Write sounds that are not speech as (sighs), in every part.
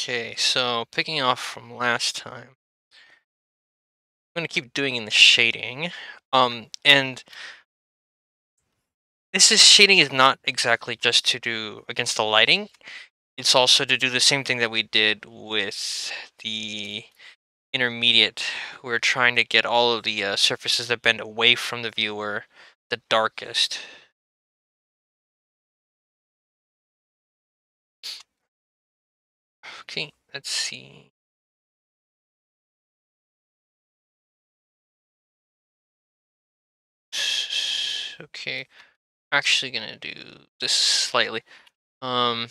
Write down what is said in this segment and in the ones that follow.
Okay, so picking off from last time, I'm gonna keep doing in the shading. Um, and this is shading is not exactly just to do against the lighting. It's also to do the same thing that we did with the intermediate. We're trying to get all of the uh, surfaces that bend away from the viewer the darkest. Okay, let's see. (sighs) Okay, actually gonna do this slightly. Um,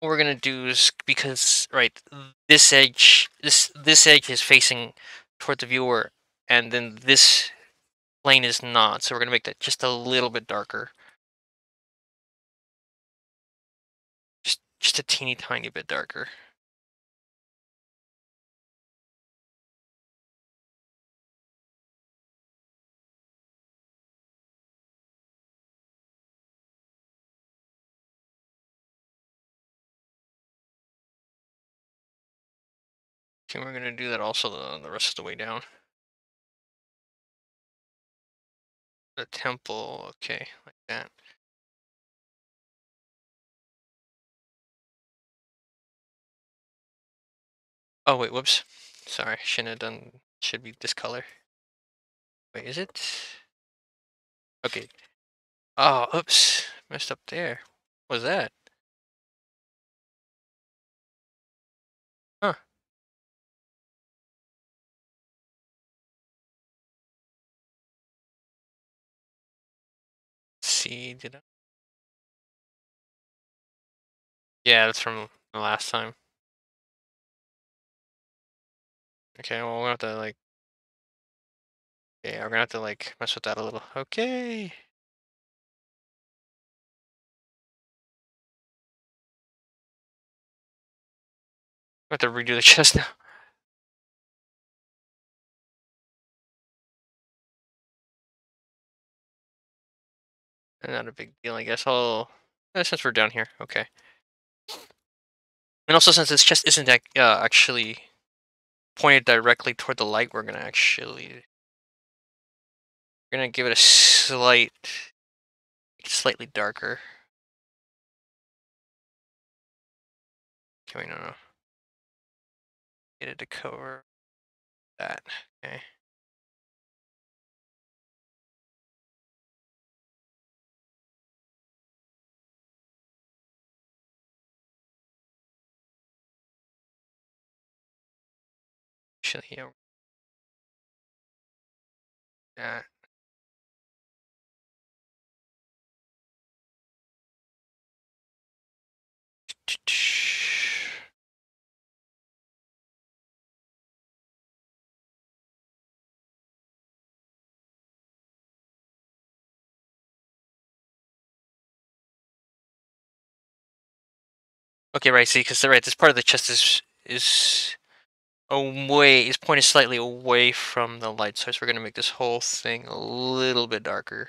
what we're gonna do is because right, this edge, this this edge is facing toward the viewer, and then this plane is not. So we're gonna make that just a little bit darker. Just a teeny tiny bit darker. Okay, we're gonna do that also the, the rest of the way down. The temple, okay, like that. Oh wait, whoops. Sorry, shouldn't have done. Should be this color. Wait, is it? Okay. Oh, oops, messed up there. What was that? Huh. Let's see, did I? Yeah, that's from the last time. Okay, well, we're gonna have to like. Yeah, we're gonna have to like mess with that a little. Okay. I have to redo the (laughs) chest now. Not a big deal, I guess. I'll. eh, since we're down here, okay. And also, since this chest isn't uh, actually pointed directly toward the light, we're gonna actually we're gonna give it a slight, slightly darker. Okay, wait, no, no. Get it to cover that. Okay. Actually. That. (tsk) Okay, right. See, because right, this part of the chest is is away is pointed slightly away from the light source. We're gonna make this whole thing a little bit darker.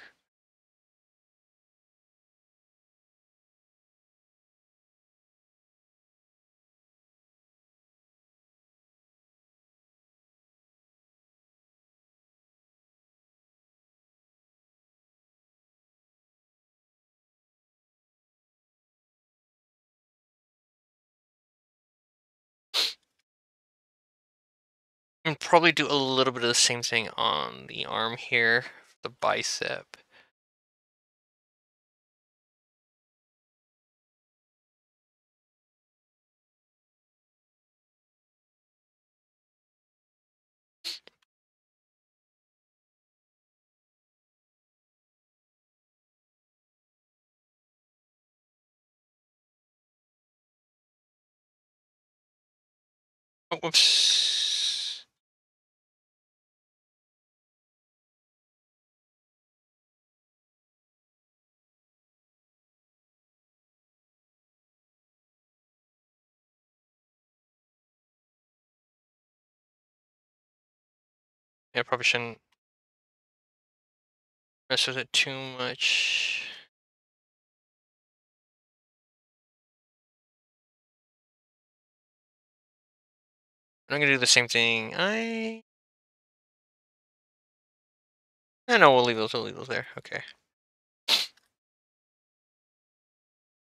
And probably do a little bit of the same thing on the arm here, the bicep. Oh, whoops. Yeah, probably shouldn't mess with it too much. I'm gonna do the same thing. I. I know we'll leave those. We'll leave those there. Okay.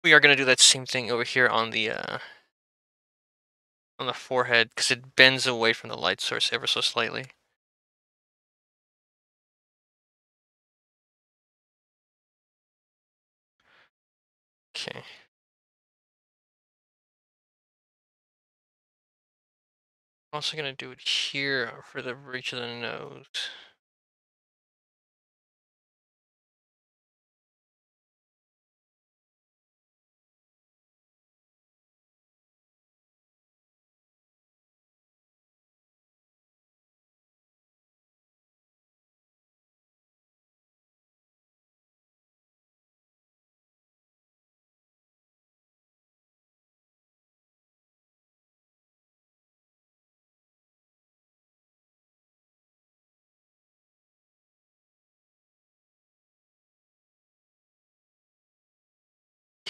We are gonna do that same thing over here on the uh, on the forehead because it bends away from the light source ever so slightly. Okay. I'm also gonna do it here for the bridge of the nose.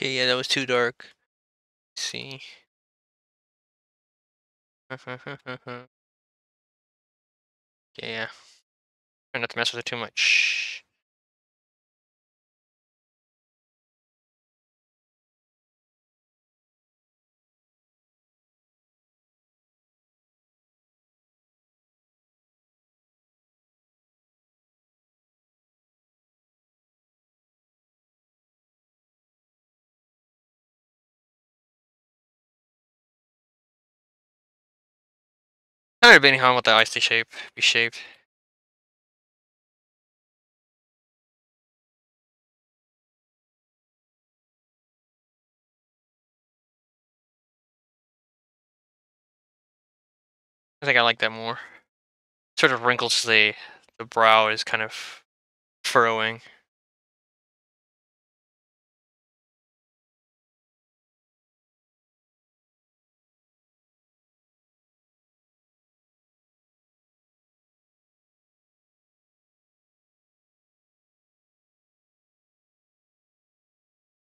Okay, yeah, that was too dark. Let's see. okay, (laughs) yeah. Try not to mess with it too much. Kind of debating how I want the to shape be shaped. I think I like that more. Sort of wrinkles the the brow is kind of furrowing.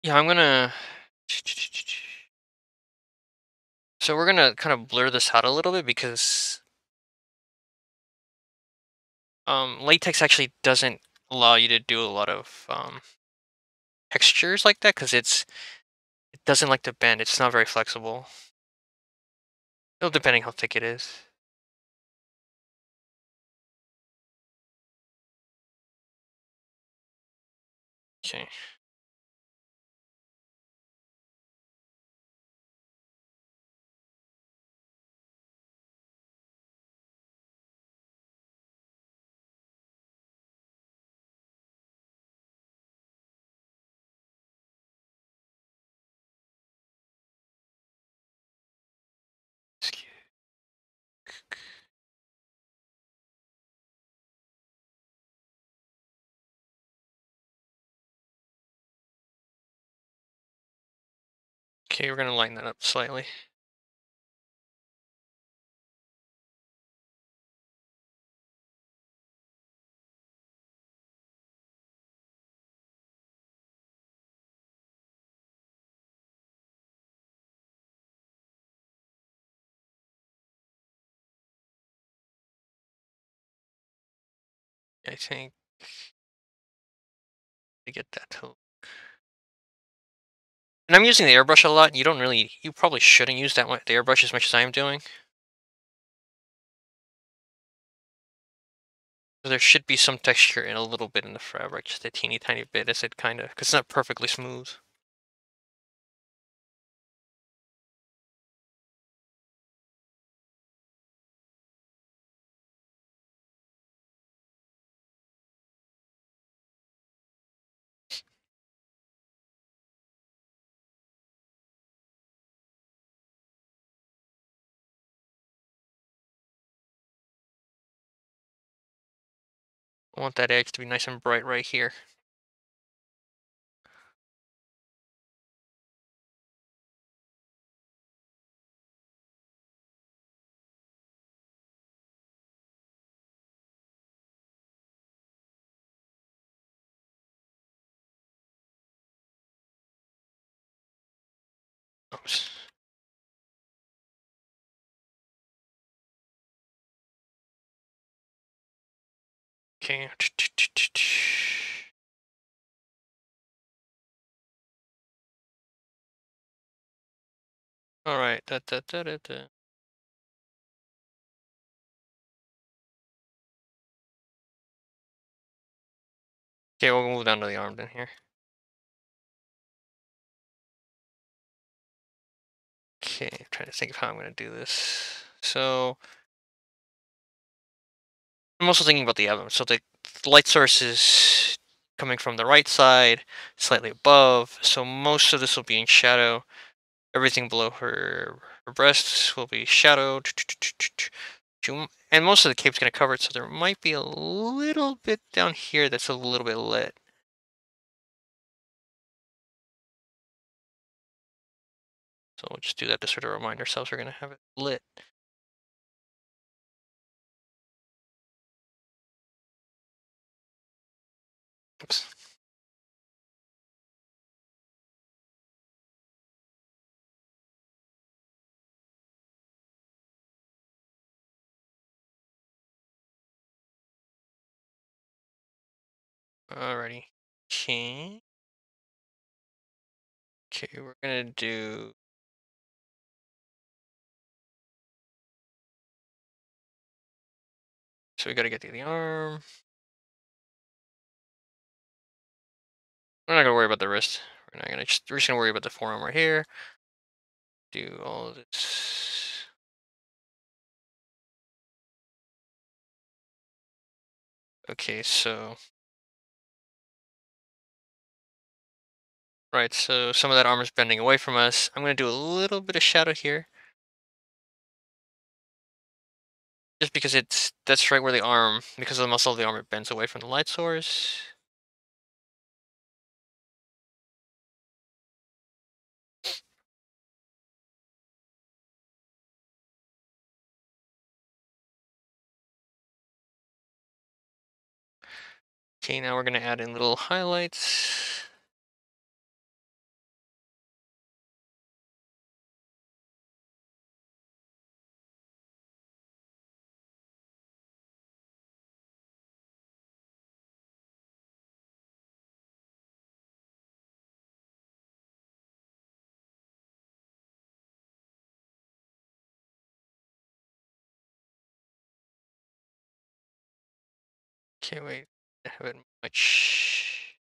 Yeah, I'm gonna. So we're gonna kind of blur this out a little bit because um, latex actually doesn't allow you to do a lot of um, textures like that because it's it doesn't like to bend. It's not very flexible. Well, depending how thick it is. Okay. Okay, we're gonna line that up slightly. I think to get that to. And I'm using the airbrush a lot. You don't really, you probably shouldn't use that one, the airbrush as much as I am doing. There should be some texture in a little bit in the fabric, just a teeny tiny bit, as it kind of, because it's not perfectly smooth. I want that edge to be nice and bright right here. Okay. All right. Da, da, da, da, da. Okay, we'll move down to the arm then here. Okay, I'm trying to think of how I'm going to do this. So, I'm also thinking about the element. So the light source is coming from the right side, slightly above. So most of this will be in shadow. Everything below her, her breasts will be shadowed. And most of the cape's going to cover it, so there might be a little bit down here that's a little bit lit. So we'll just do that to sort of remind ourselves we're going to have it lit. Alrighty. Okay. Okay, we're gonna do So we gotta get to the arm. We're not gonna worry about the wrist. We're not gonna just we're just gonna worry about the forearm right here. Do all this. Okay, so Right, so some of that armor is bending away from us. I'm gonna do a little bit of shadow here. Just because it's that's right where the arm, because of the muscle of the arm, bends away from the light source. Okay, now we're gonna add in little highlights. Okay, wait, I have it much,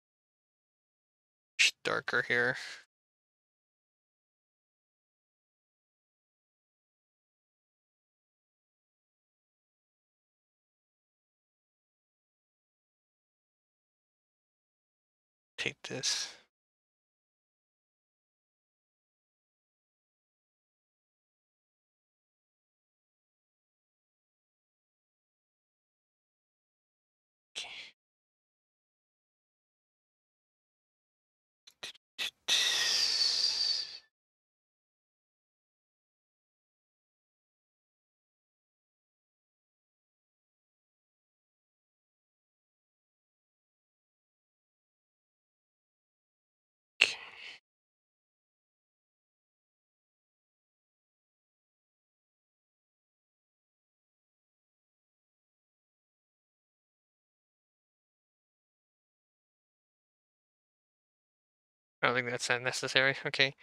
much darker here. Take this. I don't think that's necessary. Okay.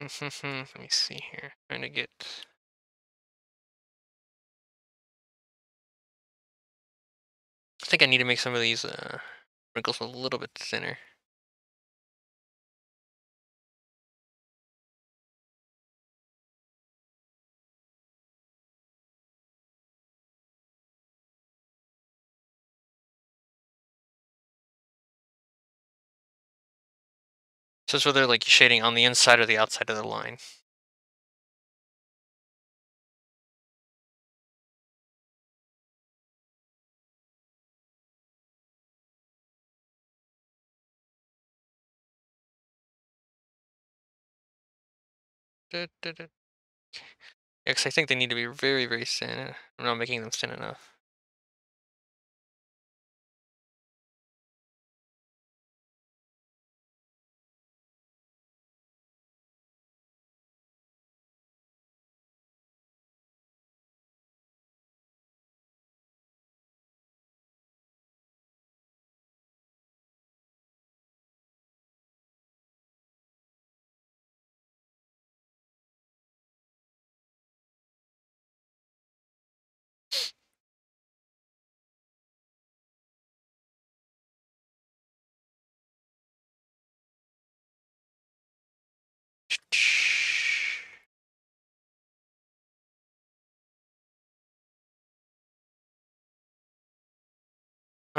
Let me see here. Trying to get. I think I need to make some of these uh, wrinkles a little bit thinner. So it's whether like shading on the inside or the outside of the line. Yeah, because I think they need to be very, very thin. I'm not making them thin enough.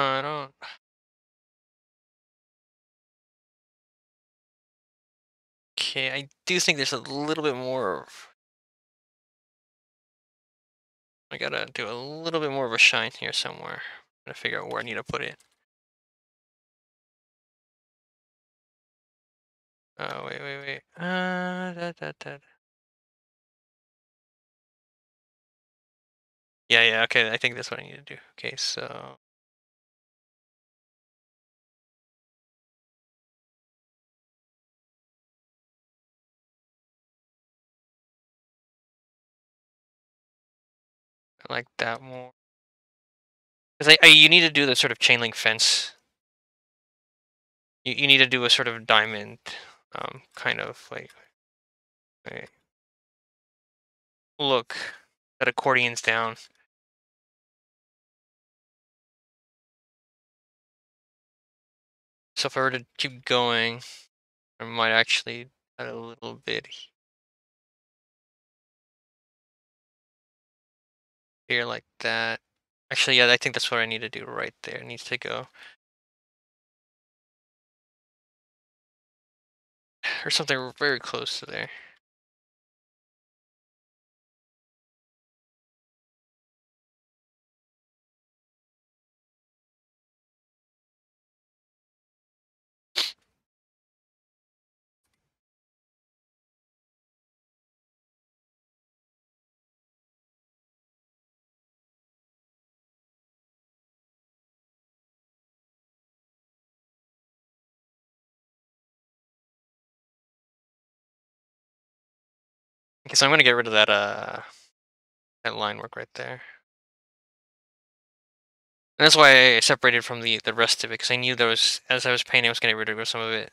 I don't. Okay, I do think there's a little bit more. Of... I gotta do a little bit more of a shine here somewhere. I'm gonna figure out where I need to put it. Oh wait, wait, wait. Uh, da, da, da. Yeah, yeah. Okay, I think that's what I need to do. Okay, so like that more. Because I, you need to do the sort of chain link fence. You, you need to do a sort of diamond, um, kind of like. Look, that accordion's down. So if I were to keep going, I might actually add a little bit here like that. Actually, yeah, I think that's what I need to do right there. It needs to go. (sighs) Or something very close to there. Okay, so I'm gonna get rid of that uh that line work right there. And that's why I separated from the the rest of it because I knew there was as I was painting, I was gonna get rid of some of it.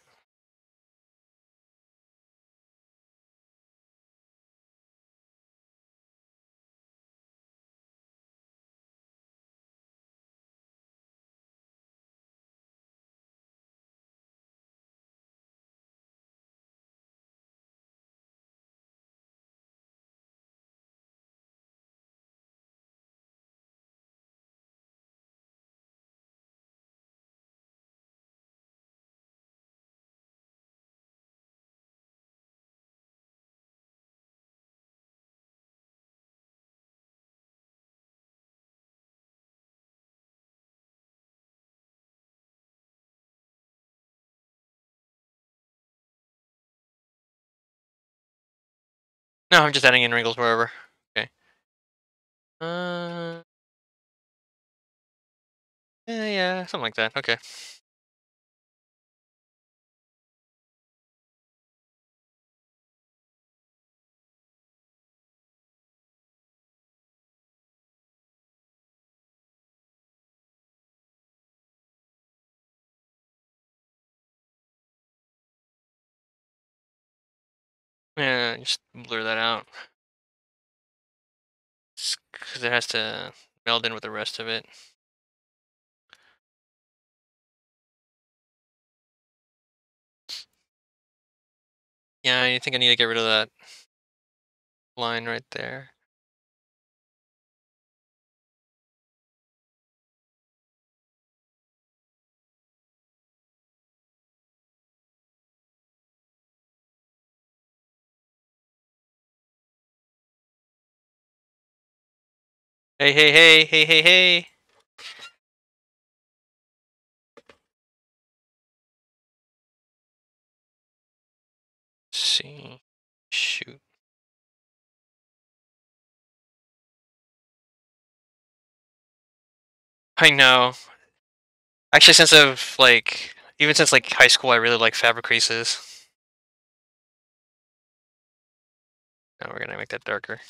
No, I'm just adding in wrinkles wherever. Okay. Uh. Yeah, yeah, something like that. Okay. Just blur that out. Because it has to meld in with the rest of it. Yeah, I think I need to get rid of that line right there. Hey, hey, hey, hey, hey, hey. see. Shoot. I know. Actually, since I've, like, even since, like, high school, I really like fabric creases. Now we're gonna make that darker.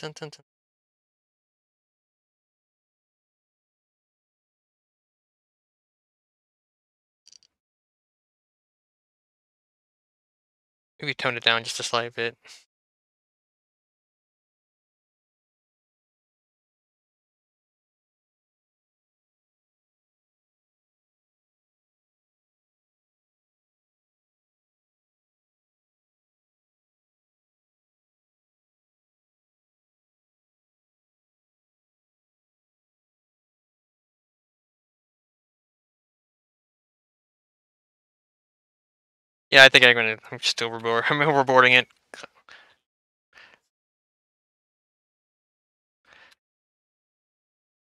Dun, dun, dun. Maybe tone it down just a slight bit. Yeah, I think I'm gonna. I'm just overboard. (laughs) I'm overboarding it.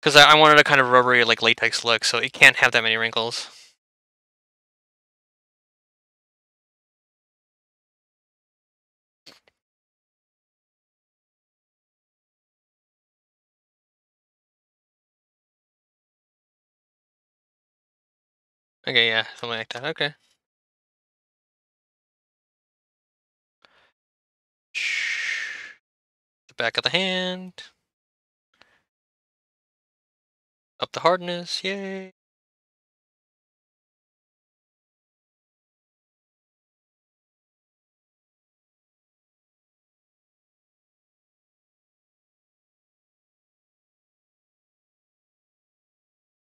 Because I, I wanted a kind of rubbery, like latex look, so it can't have that many wrinkles. Okay, yeah, something like that. Okay. Back of the hand. Up the hardness, yay.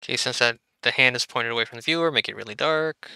Okay, since that the hand is pointed away from the viewer, make it really dark.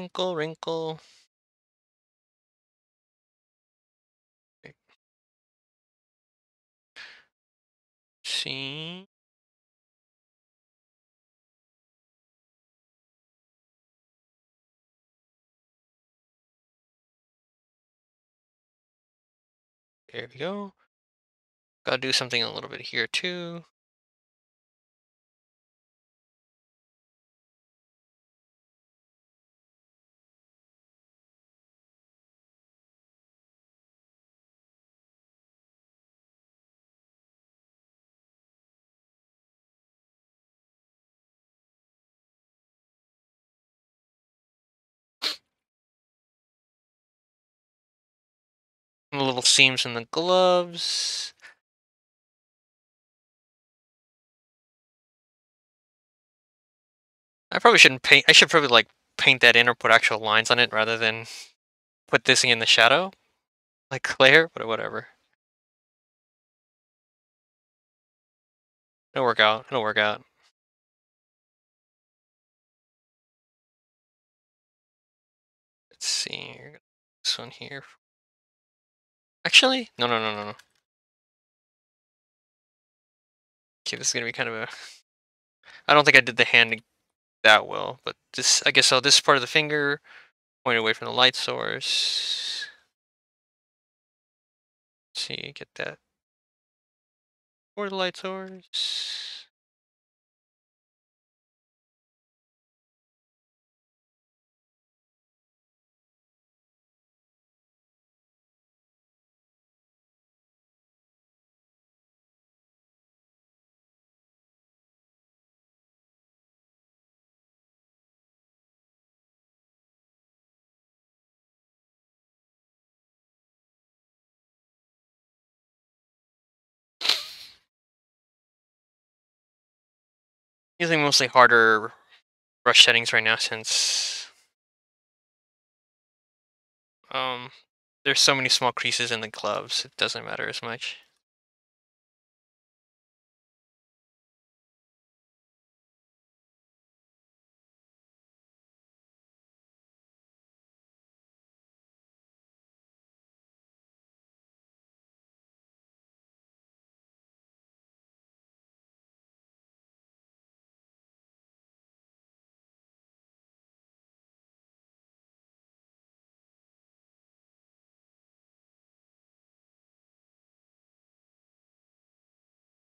Wrinkle, wrinkle. See. There we go. Gotta do something a little bit here too. Little seams in the gloves. I probably shouldn't paint. I should probably like paint that in or put actual lines on it rather than put this in the shadow, like Claire, but whatever. It'll work out. It'll work out. Let's see. This one here. Actually, no, no, no, no, no. Okay, this is gonna be kind of a. (laughs) I don't think I did the hand that well, but this, I guess, so this part of the finger pointed away from the light source. Let's see, get that for the light source. Using mostly harder brush settings right now since um there's so many small creases in the gloves, it doesn't matter as much.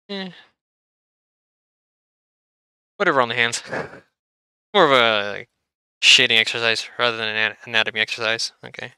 Eh. Whatever on the hands. (laughs) More of a shading exercise rather than an anatomy exercise. Okay.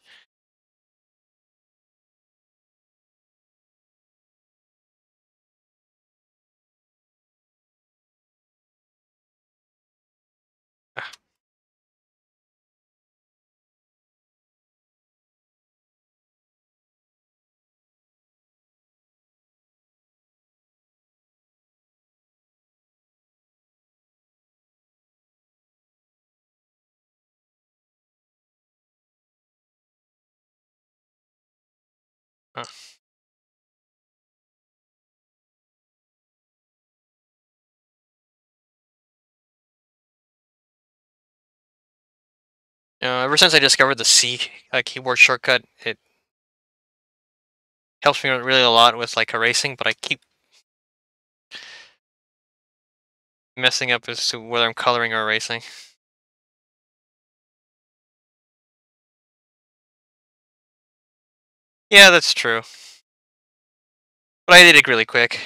Uh, ever since I discovered the C uh, keyboard shortcut, it helps me really a lot with like erasing, but I keep messing up as to whether I'm coloring or erasing. Yeah, that's true. But I did it really quick.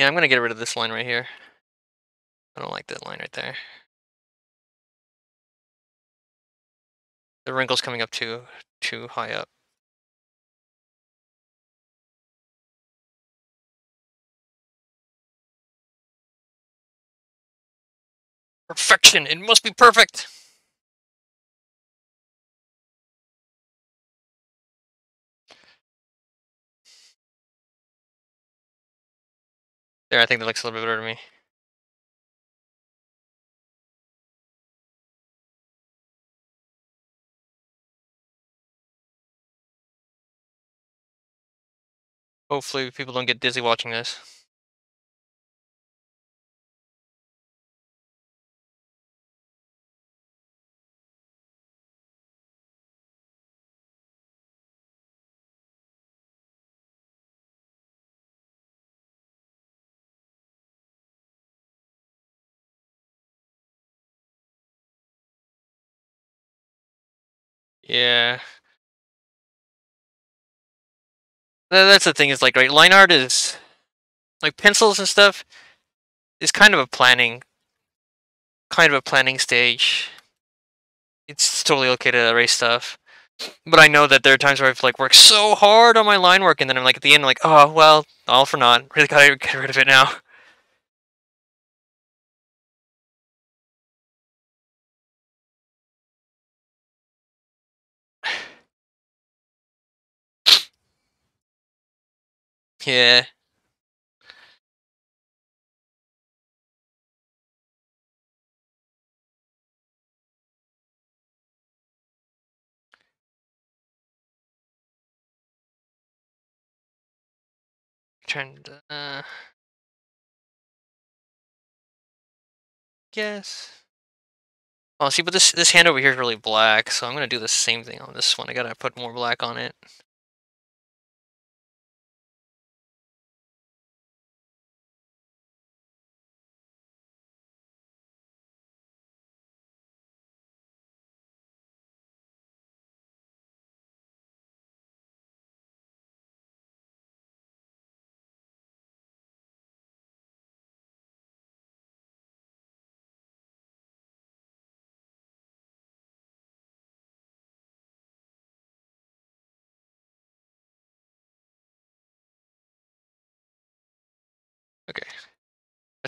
Yeah, I'm gonna get rid of this line right here. I don't like that line right there. The wrinkle's coming up too too high up. Perfection! It must be perfect! There, I think that looks a little bit better to me. Hopefully people don't get dizzy watching this. Yeah. That's the thing is like right, line art is like pencils and stuff is kind of a planning kind of a planning stage. It's totally okay to erase stuff. But I know that there are times where I've like worked so hard on my line work and then I'm like at the end like, oh well, all for naught. Really gotta get rid of it now. Yeah. Trying to uh guess. Oh, see, but this this hand over here is really black, so I'm gonna do the same thing on this one. I gotta put more black on it.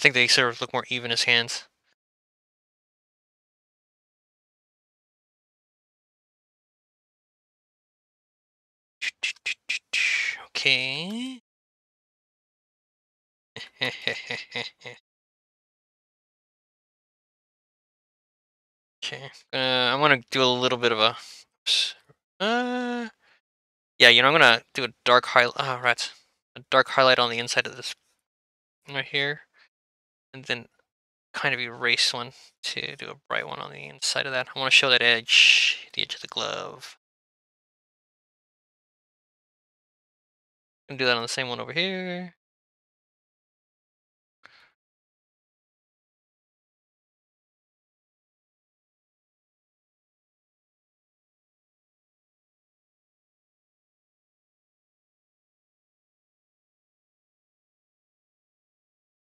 Think they sort of look more even as hands. Okay. (laughs) okay. Uh, I'm gonna do a little bit of a. Uh, yeah, you know, I'm gonna do a dark highlight. Ah, oh, right. A dark highlight on the inside of this right here, and then kind of erase one to do a bright one on the inside of that. I want to show that edge, the edge of the glove. And do that on the same one over here.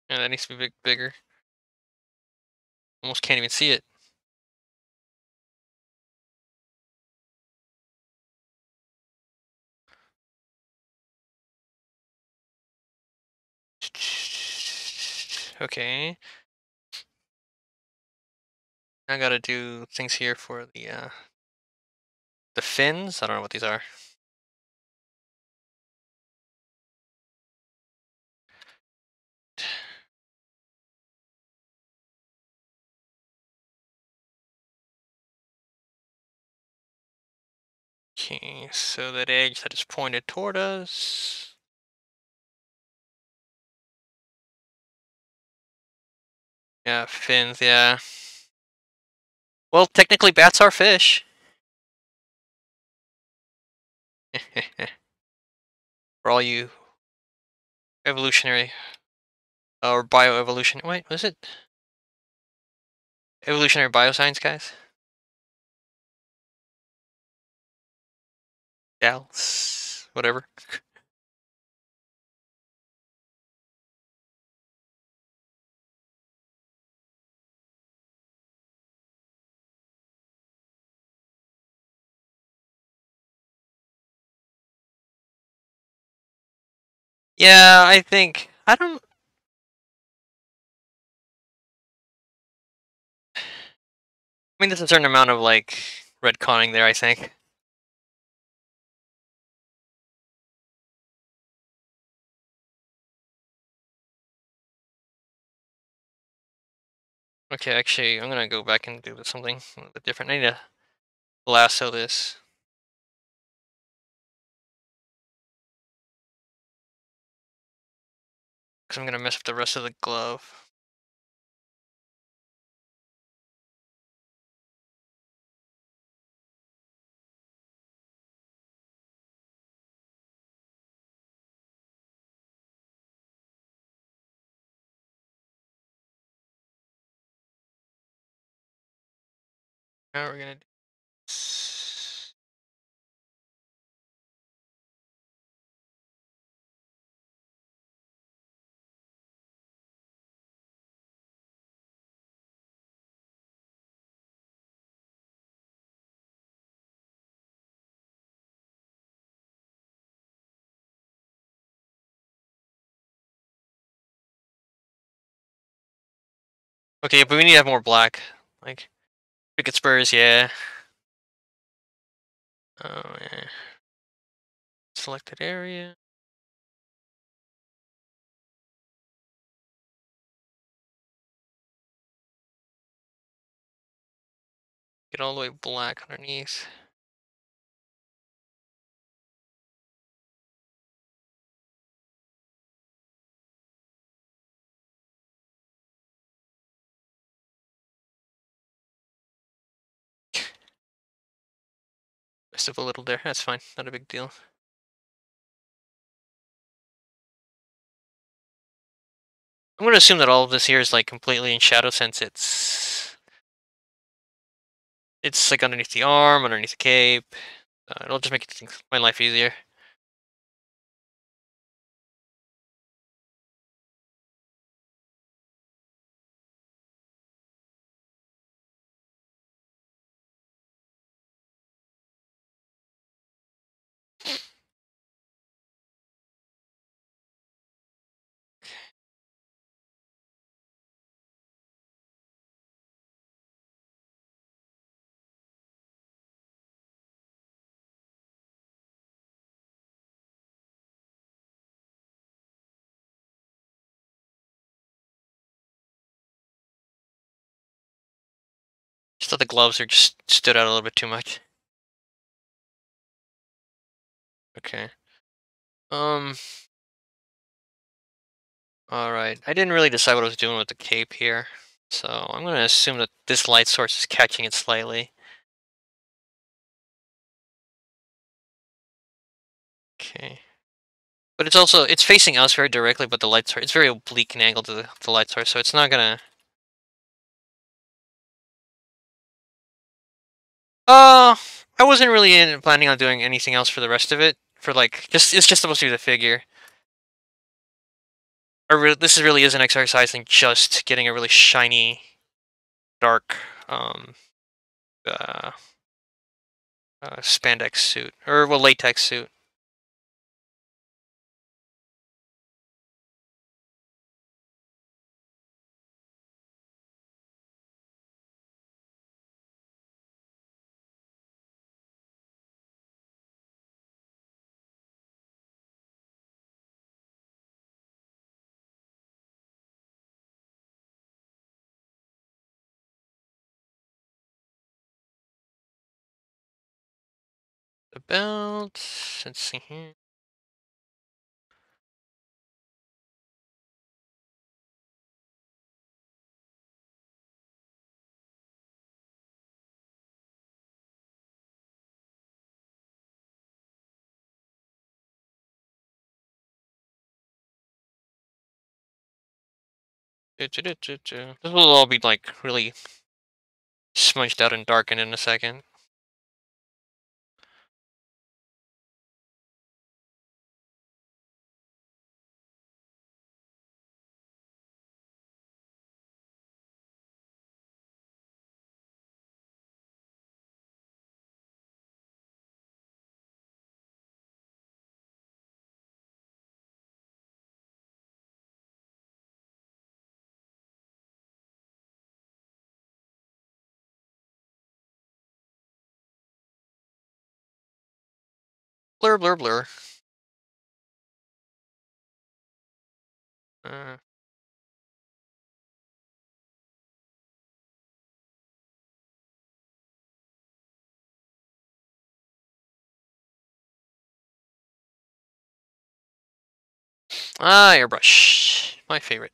Yeah, that needs to be big, bigger. Almost can't even see it. (sniffs) Okay. I gotta do things here for the uh the fins. I don't know what these are. Okay, so that edge that is pointed toward us. Yeah, fins, yeah. Well, technically bats are fish. (laughs) For all you evolutionary or bioevolution. Wait, was it evolutionary bioscience guys? Whatever. Yeah, I think I don't. I mean, there's a certain amount of like retconning there. I think. Okay, actually, I'm gonna go back and do something a little bit different. I need to lasso this. Because I'm gonna mess up the rest of the glove. Now we're gonna do Okay, but we need to have more black. Like, cricket spurs, yeah. Oh, yeah. Selected area. Get all the way black underneath. Up a little there. That's fine. Not a big deal. I'm gonna assume that all of this here is like completely in shadow since it's it's like underneath the arm, underneath the cape. Uh, it'll just make things, my life easier. Just thought the gloves are just stood out a little bit too much. Okay. Um. All right. I didn't really decide what I was doing with the cape here, so I'm gonna assume that this light source is catching it slightly. Okay. But it's also it's facing us very directly, but the light source it's very oblique and angled to the, the light source, so it's not gonna. Uh, I wasn't really in, planning on doing anything else for the rest of it. For like, just it's just supposed to be the figure. Re this really is an exercise in just getting a really shiny, dark, um, uh, uh, spandex suit or well latex suit. Belt. Let's see here. This will all be like really smudged out and darkened in a second. Blur, blur, blur. Uh, ah, airbrush. My favorite.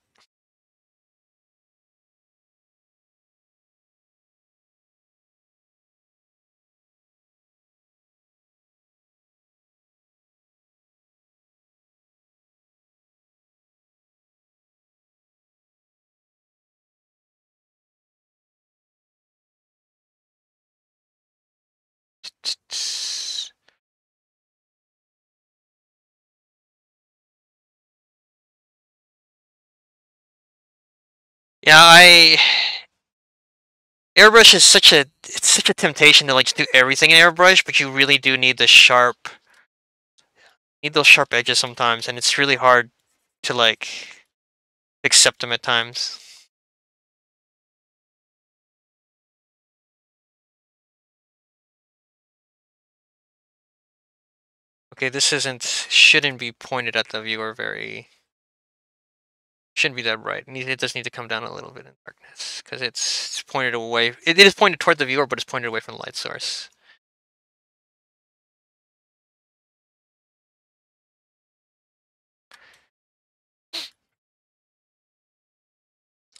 Yeah, I airbrush is such a it's such a temptation to like just do everything in airbrush, but you really do need the sharp need those sharp edges sometimes, and it's really hard to like accept them at times. Okay, this isn't shouldn't be pointed at the viewer very shouldn't be that bright. It, it does need to come down a little bit in darkness because it's, it's pointed away. It, it is pointed toward the viewer, but it's pointed away from the light source.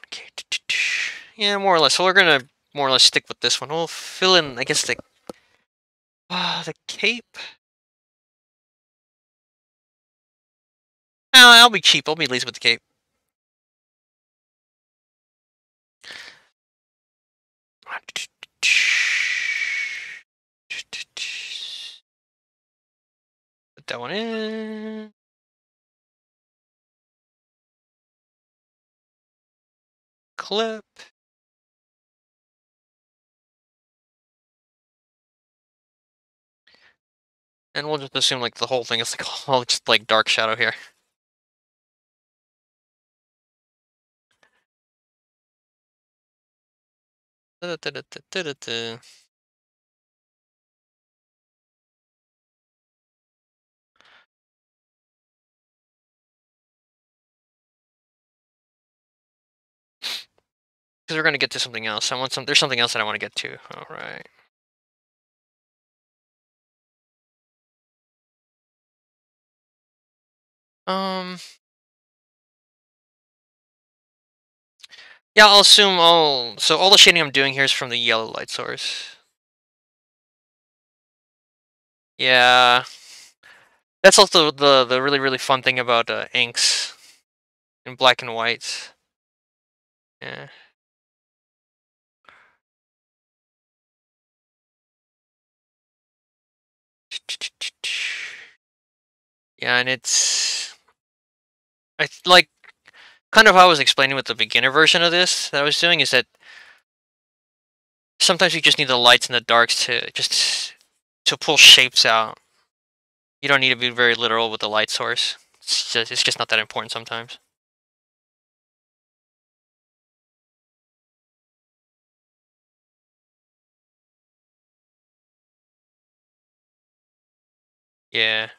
Okay. Yeah, more or less. So we're gonna more or less stick with this one. We'll fill in, I guess, the uh, the cape. I'll be cheap. I'll be lazy with the cape. Put that one in. Clip. And we'll just assume like the whole thing is like (laughs) all just like dark shadow here. Da, da, da, Because we're going to get to something else. I want some. There's something else that I want to get to. All right. Um. Yeah, I'll assume all. So all the shading I'm doing here is from the yellow light source. Yeah. That's also the the really really fun thing about uh, inks in black and white. Yeah. Yeah, and it's I like kind of how I was explaining with the beginner version of this that I was doing is that sometimes you just need the lights and the darks to just to pull shapes out. You don't need to be very literal with the light source. It's just, it's just not that important sometimes. Yeah.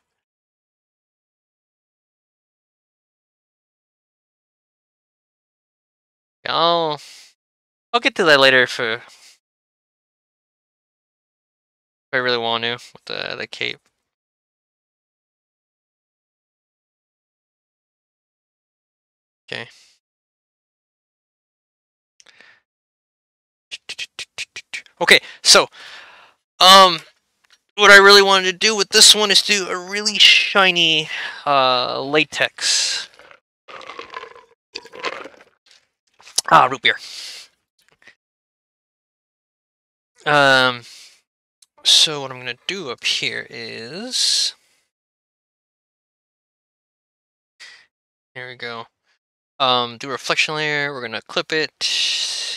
I'll I'll get to that later for if I really want to with the the cape. Okay. Okay, so um what I really wanted to do with this one is do a really shiny uh, latex. Ah, root beer. Um, so what I'm going to do up here is... Here we go. Um, do reflection layer. We're going to clip it.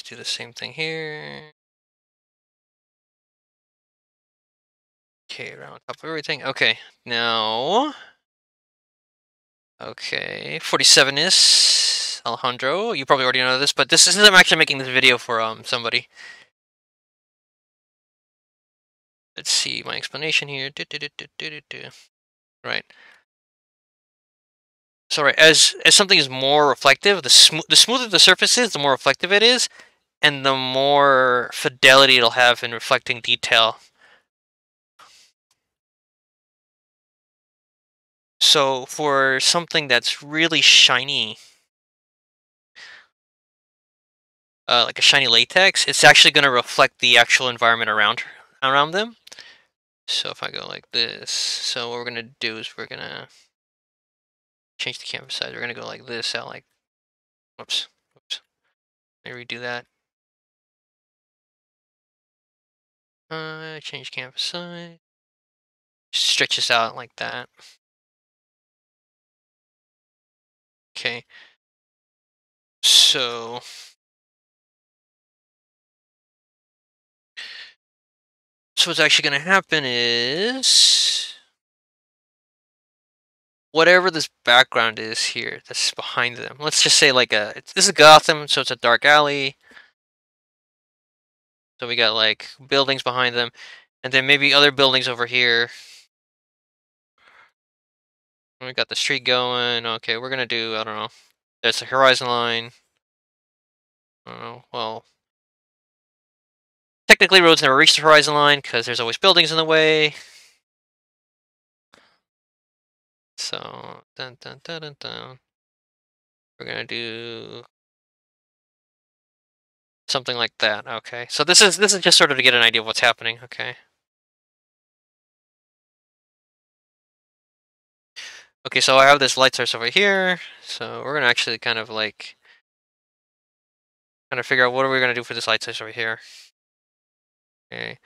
Do the same thing here. Okay, around top of everything. Okay, now... Okay, 47 is Alejandro. You probably already know this, but this is I'm actually making this video for um somebody. Let's see my explanation here. Right. So right, as as something is more reflective, the smooth the smoother the surface is, the more reflective it is, and the more fidelity it'll have in reflecting detail. So for something that's really shiny, uh, like a shiny latex, it's actually going to reflect the actual environment around around them. So if I go like this, so what we're going to do is we're going to change the canvas size. We're going to go like this out like, whoops, whoops. Let me redo that. Uh, change canvas size. Stretch this out like that. Okay. So So what's actually going to happen is whatever this background is here that's behind them. Let's just say like a this is Gotham, so it's a dark alley. So we got like buildings behind them, and then maybe other buildings over here. We got the street going. Okay, we're gonna do, I don't know. There's a horizon line. Oh, well. Technically, roads never reach the horizon line because there's always buildings in the way. So, dun dun dun dun dun. We're gonna do something like that. Okay, so this is this is just sort of to get an idea of what's happening. Okay. Okay, so I have this light source over here. So we're gonna actually kind of like kind of figure out what are we gonna do for this light source over here. Okay.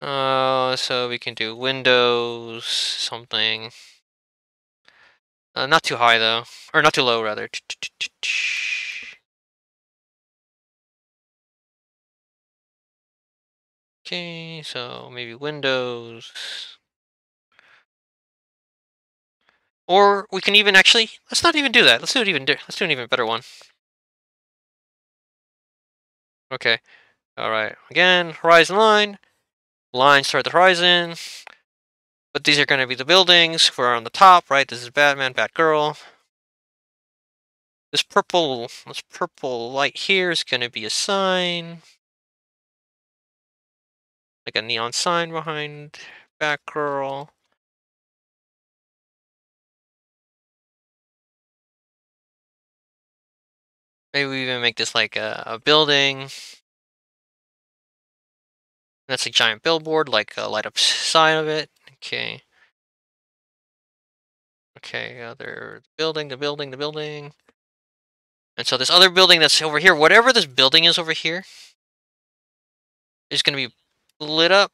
Uh, so we can do windows, something. Uh, not too high though, or not too low rather. Okay, so maybe windows. Or we can even actually, let's not even do that. Let's do it even, let's do an even better one. Okay. All right. Again, horizon line. Line start the horizon. But these are going to be the buildings. We're on the top, right? This is Batman, Batgirl. This purple, this purple light here is going to be a sign. Like a neon sign behind Batgirl. Maybe we even make this like a, a building. That's a giant billboard, like a light up (laughs) sign of it. Okay. Okay, uh, other building, the building, the building. And so this other building that's over here, whatever this building is over here, is going to be lit up.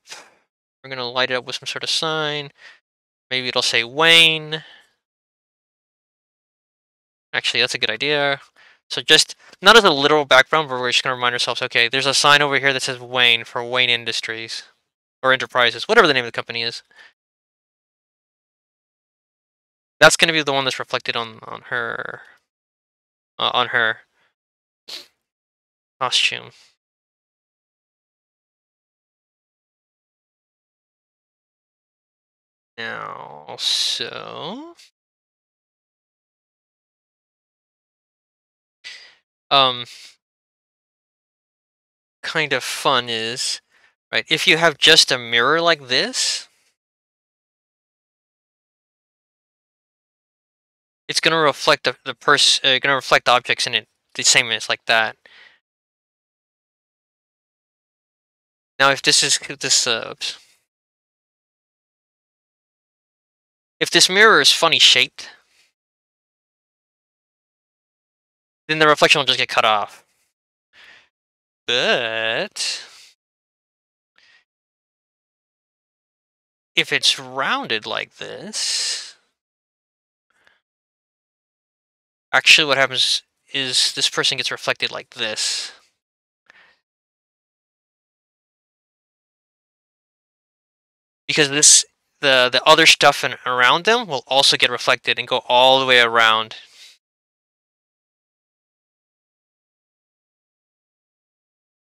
We're going to light it up with some sort of sign. Maybe it'll say Wayne. Actually, that's a good idea. So just not as a literal background, but we're just gonna remind ourselves. Okay, there's a sign over here that says Wayne for Wayne Industries or Enterprises, whatever the name of the company is. That's gonna be the one that's reflected on on her uh, on her costume. Now, so um kind of fun is right if you have just a mirror like this it's going to reflect the, the person uh, going to reflect objects in it the same as like that. Now if this is this uh, if this mirror is funny shaped then the reflection will just get cut off but if it's rounded like this, actually what happens is this person gets reflected like this. Because this the the other stuff in, around them will also get reflected and go all the way around.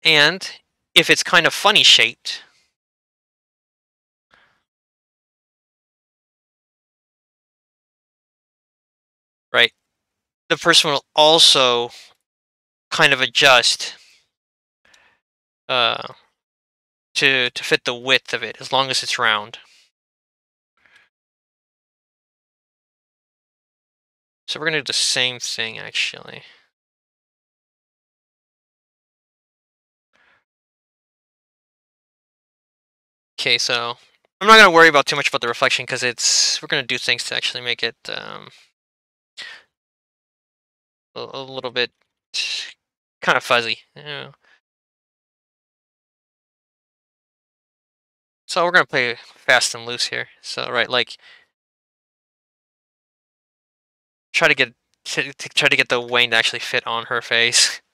And if it's kind of funny shaped, right, the person will also kind of adjust uh, to to fit the width of it as long as it's round. So we're gonna do the same thing actually. Okay, so I'm not gonna worry about too much about the reflection because it's we're gonna do things to actually make it um, a, a little bit kind of fuzzy. You know? So we're gonna play fast and loose here. So right, like try to get to, to try to get the Wayne to actually fit on her face. (laughs)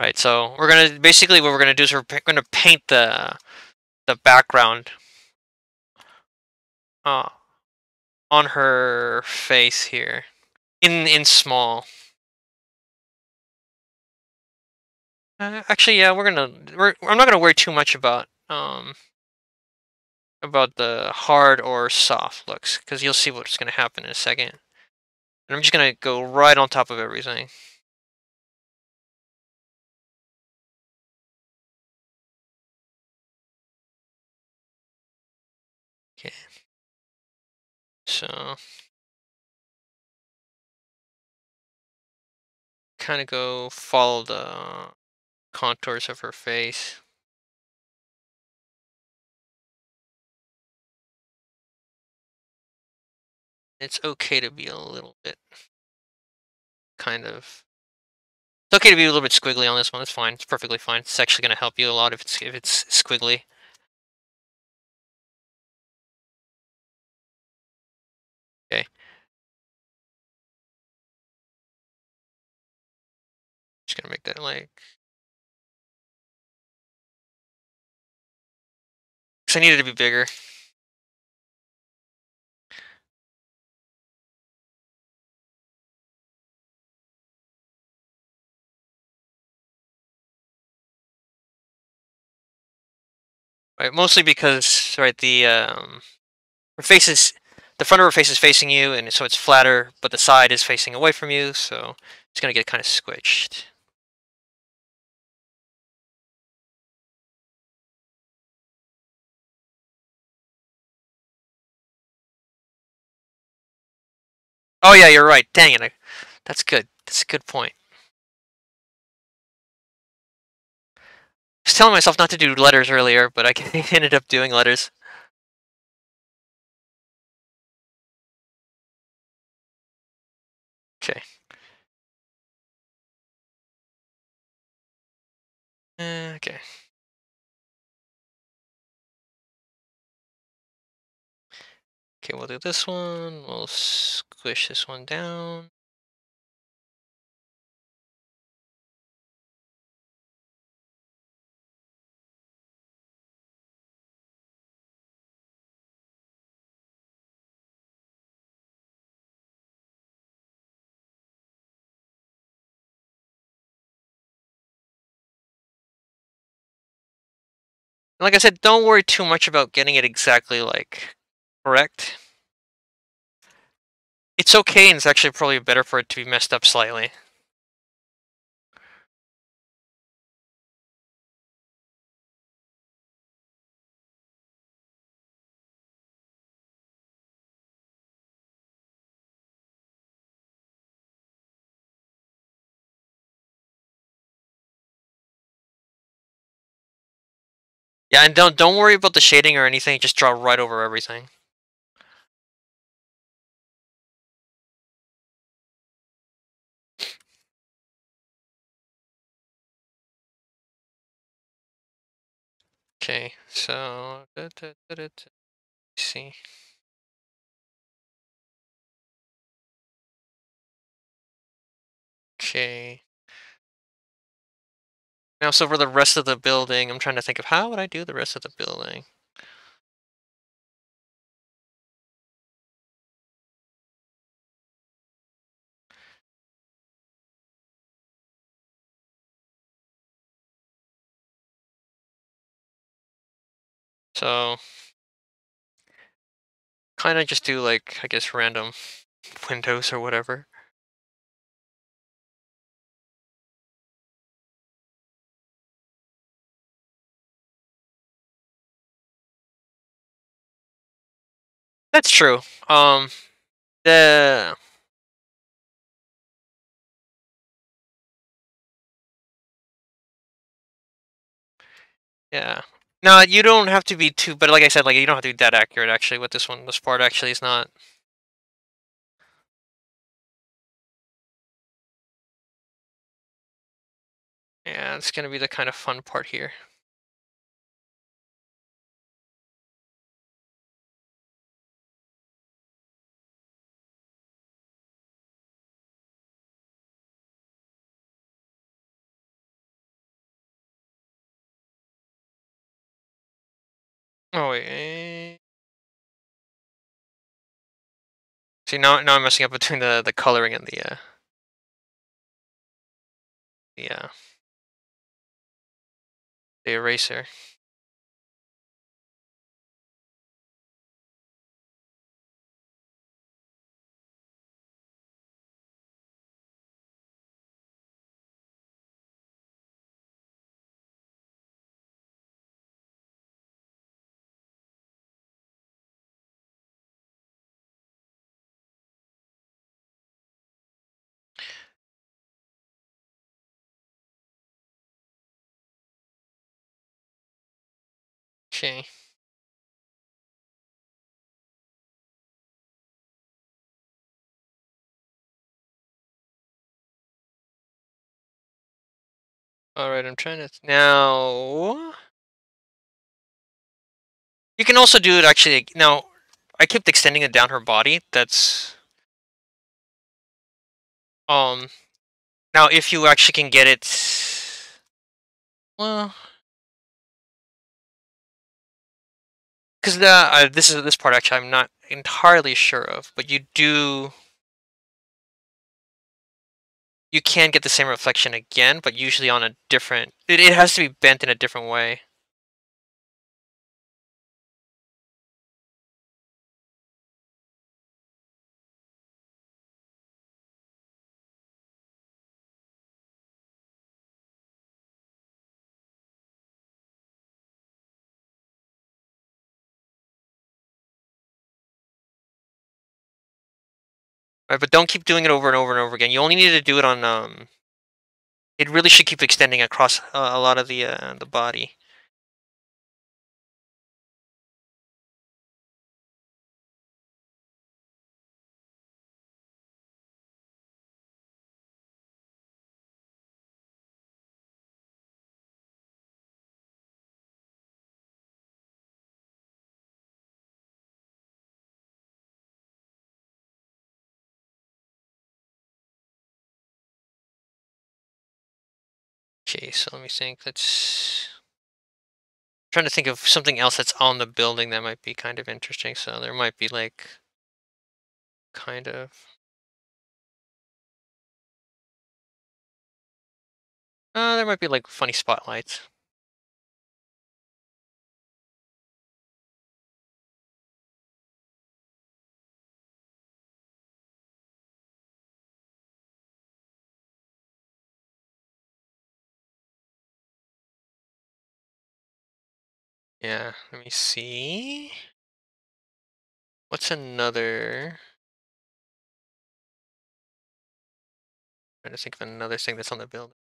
Right, so we're gonna basically what we're gonna do is we're gonna paint the the background uh, on her face here in in small. Uh, actually, yeah, we're gonna we're I'm not gonna worry too much about um about the hard or soft looks because you'll see what's gonna happen in a second. And I'm just gonna go right on top of everything. So kind of go follow the contours of her face. It's okay to be a little bit kind of it's okay to be a little bit squiggly on this one. It's fine. It's perfectly fine. It's actually going to help you a lot if it's if it's squiggly. Just gonna make that like. Cause I need it to be bigger. Right, mostly because right the um, her face is the front of her face is facing you, and so it's flatter, but the side is facing away from you, so it's gonna get kind of squished. Oh yeah, you're right. Dang it, that's good. That's a good point. I was telling myself not to do letters earlier, but I (laughs) ended up doing letters. Okay. Uh, okay. Okay, we'll do this one. We'll squish this one down. Like I said, don't worry too much about getting it exactly like correct. It's okay, and it's actually probably better for it to be messed up slightly. Yeah, and don't don't worry about the shading or anything. Just draw right over everything. Okay, so see. Okay. Now, so for the rest of the building, I'm trying to think of how would I do the rest of the building. So, kind of just do like, I guess, random (laughs) windows or whatever. That's true. Um, the yeah. No, you don't have to be too, but like I said, like you don't have to be that accurate actually with this one. This part actually is not. Yeah, it's gonna be the kind of fun part here. Oh wait. eh. See now, now I'm messing up between the the coloring and the uh, the the eraser. Okay. All right, I'm trying to now. You can also do it actually. Now, I kept extending it down her body. That's um. Now, if you actually can get it, well, because uh, this is this part actually I'm not entirely sure of, but you do. You can get the same reflection again, but usually on a different. It, it has to be bent in a different way. Right, but don't keep doing it over and over and over again. You only need to do it on um. It really should keep extending across uh, a lot of the uh, the body. So let me think. Let's trying to think of something else that's on the building that might be kind of interesting. So there might be like kind of uh there might be like funny spotlights. Yeah, let me see. What's another? I'm trying to think of another thing that's on the building.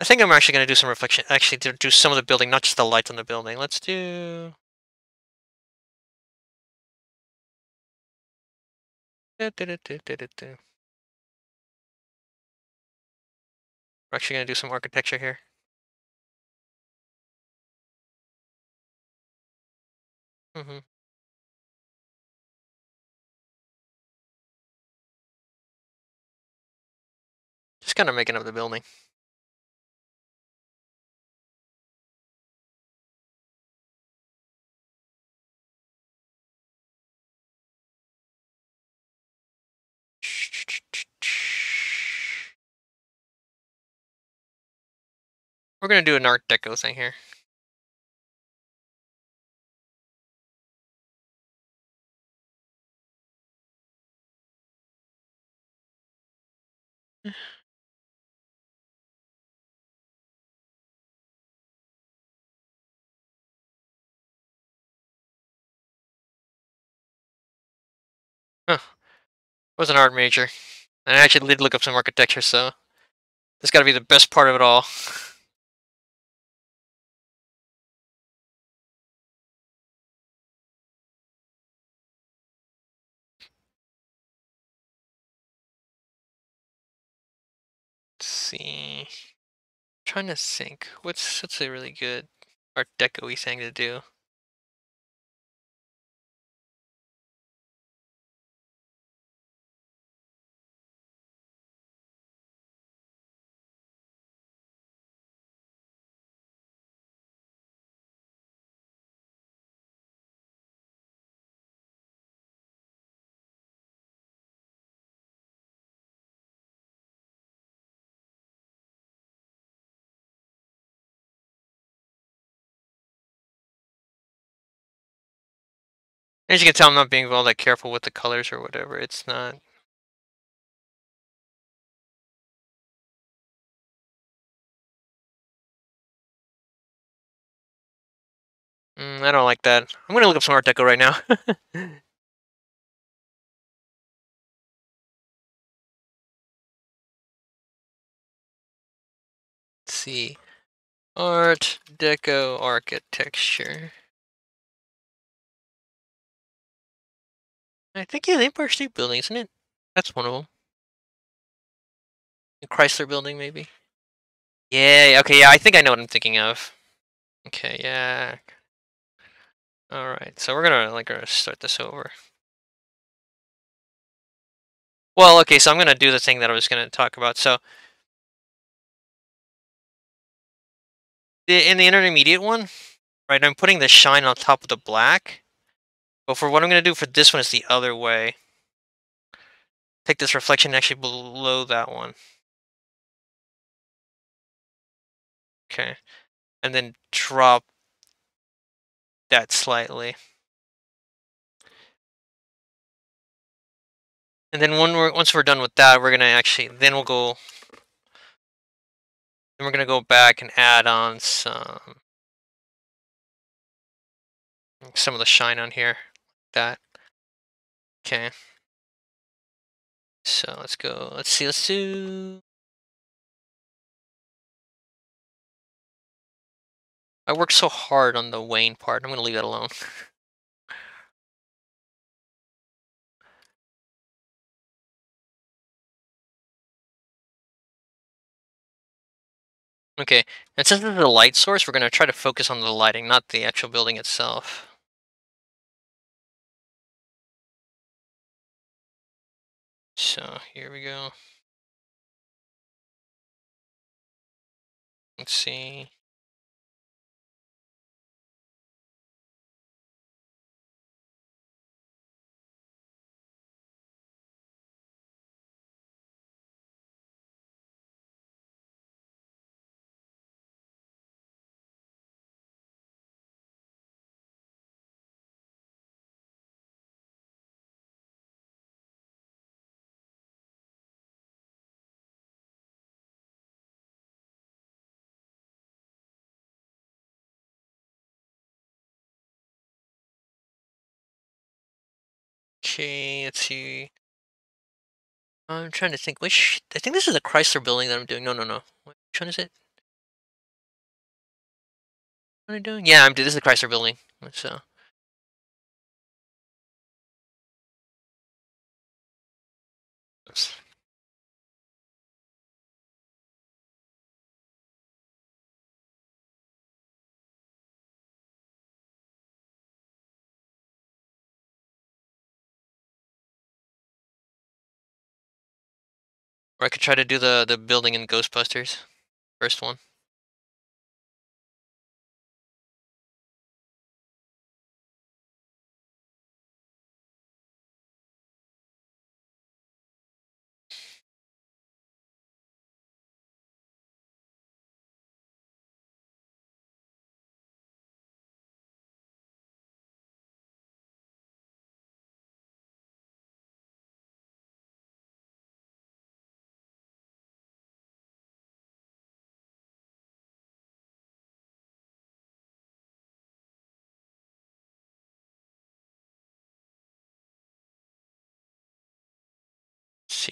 I think I'm actually going to do some reflection. Actually, do some of the building, not just the lights on the building. Let's do. We're actually going to do some architecture here. Mm-hmm. Just kind of making up the building. We're gonna do an Art Deco thing here. Huh. Was an art major. And I actually did look up some architecture, so this gotta be the best part of it all. (laughs) see. I'm trying to think. What's what's a really good Art Deco-y thing to do? As you can tell, I'm not being all that careful with the colors or whatever. It's not. Mm, I don't like that. I'm gonna look up some Art Deco right now. (laughs) Let's see. Art Deco architecture. I think yeah, the Empire State Building, isn't it? That's one of them. The Chrysler Building, maybe. Yeah. Okay. Yeah. I think I know what I'm thinking of. Okay. Yeah. All right. So we're gonna like gonna start this over. Well, okay. So I'm gonna do the thing that I was gonna talk about. So in the intermediate one, right? I'm putting the shine on top of the black. But for what I'm going to do for this one is the other way. Take this reflection actually below that one. Okay. And then drop that slightly. And then when we're once we're done with that, we're gonna actually then we'll go then we're gonna go back and add on some some of the shine on here that. Okay. So let's go. Let's see. Let's do. I worked so hard on the Wayne part. I'm gonna leave that alone. okay, and since this is a light source, we're gonna try to focus on the lighting, not the actual building itself. So here we go. Let's see. Okay, let's see. I'm trying to think which. I think this is the Chrysler building that I'm doing. No, no, no. Which one is it? What am I doing? Yeah, I'm doing. This is the Chrysler building. So. Or I could try to do the the building in Ghostbusters, first one.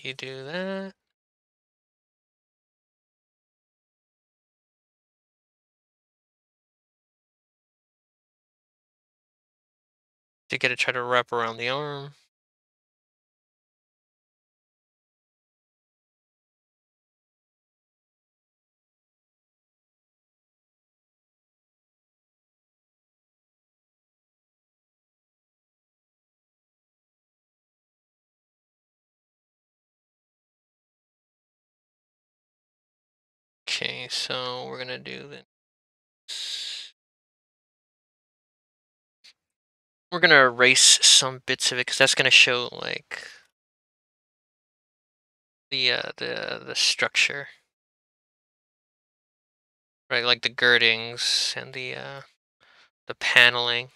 See, do that. To get it, try to wrap around the arm. So we're gonna do this. We're gonna erase some bits of it because that's gonna show like the uh, the the structure, right? Like the girdings and the uh, the paneling.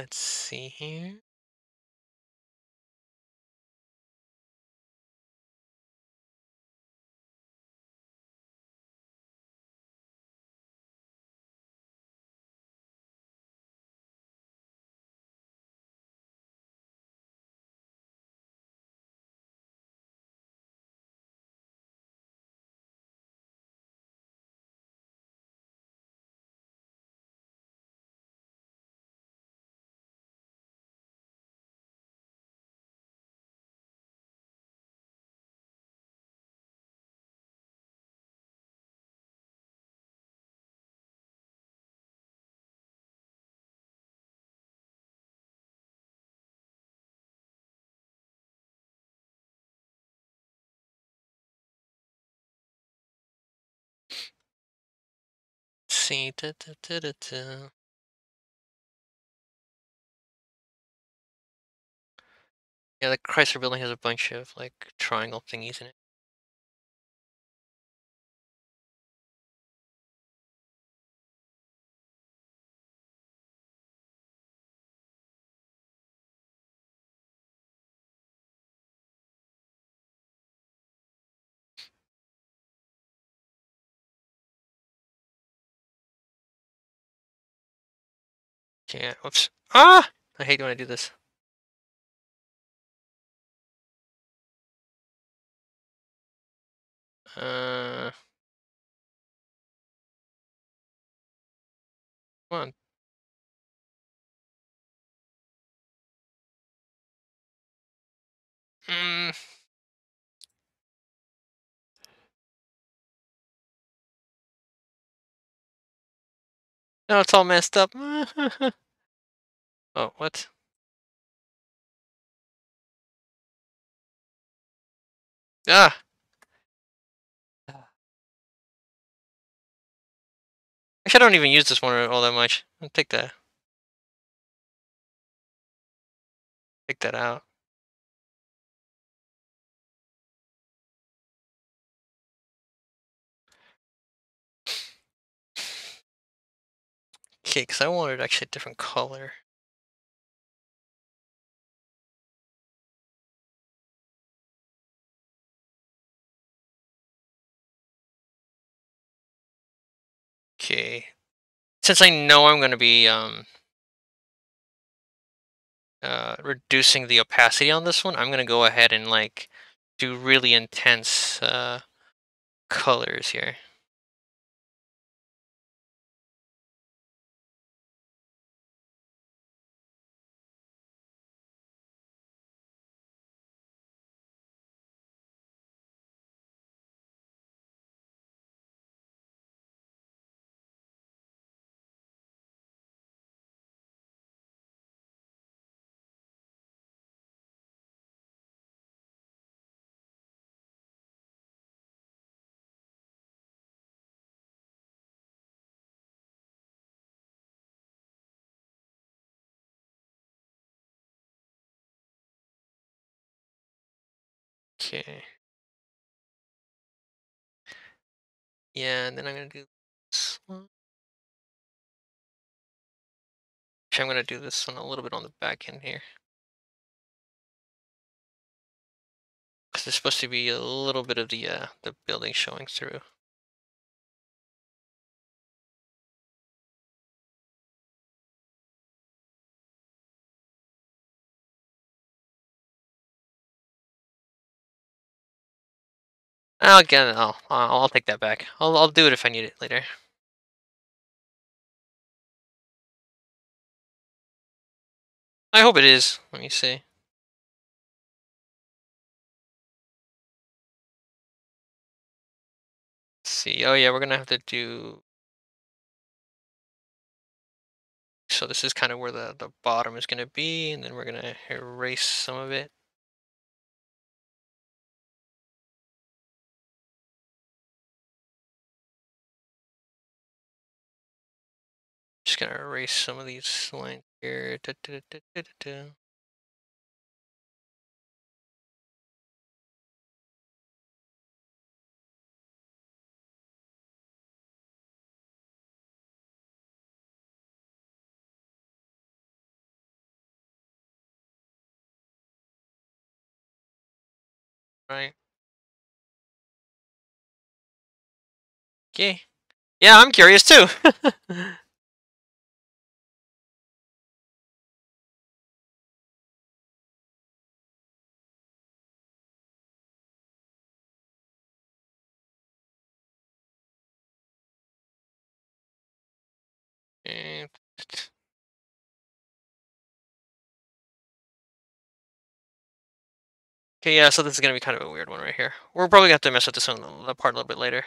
Let's see here. See. Da, da, da. Yeah, the Chrysler building has a bunch of like triangle thingies in it. Yeah, whoops. Ah! I hate when I do this. Uh, come on. Mm. Now it's all messed up. (laughs) oh, what? Ah! Actually, I don't even use this one all that much. I'll take that. Take that out. Okay, because I wanted actually a different color. Okay. Since I know I'm going to be um, uh, reducing the opacity on this one, I'm going to go ahead and like do really intense uh, colors here. Okay. Yeah, and then I'm gonna do this one. Actually, I'm gonna do this one a little bit on the back end here. Because there's supposed to be a little bit of the uh, the building showing through. I'll get it. I'll, I'll take that back. I'll, I'll do it if I need it later. I hope it is. Let me see. See. Oh yeah, we're gonna have to do. So this is kind of where the the bottom is gonna be, and then we're gonna erase some of it. Gonna erase some of these lines here. Da, da, da, right. Okay. Yeah, I'm curious too. (laughs) Eh, and Okay, yeah, so this is gonna be kind of a weird one right here. We're probably gonna have to mess with this one the part a little bit later.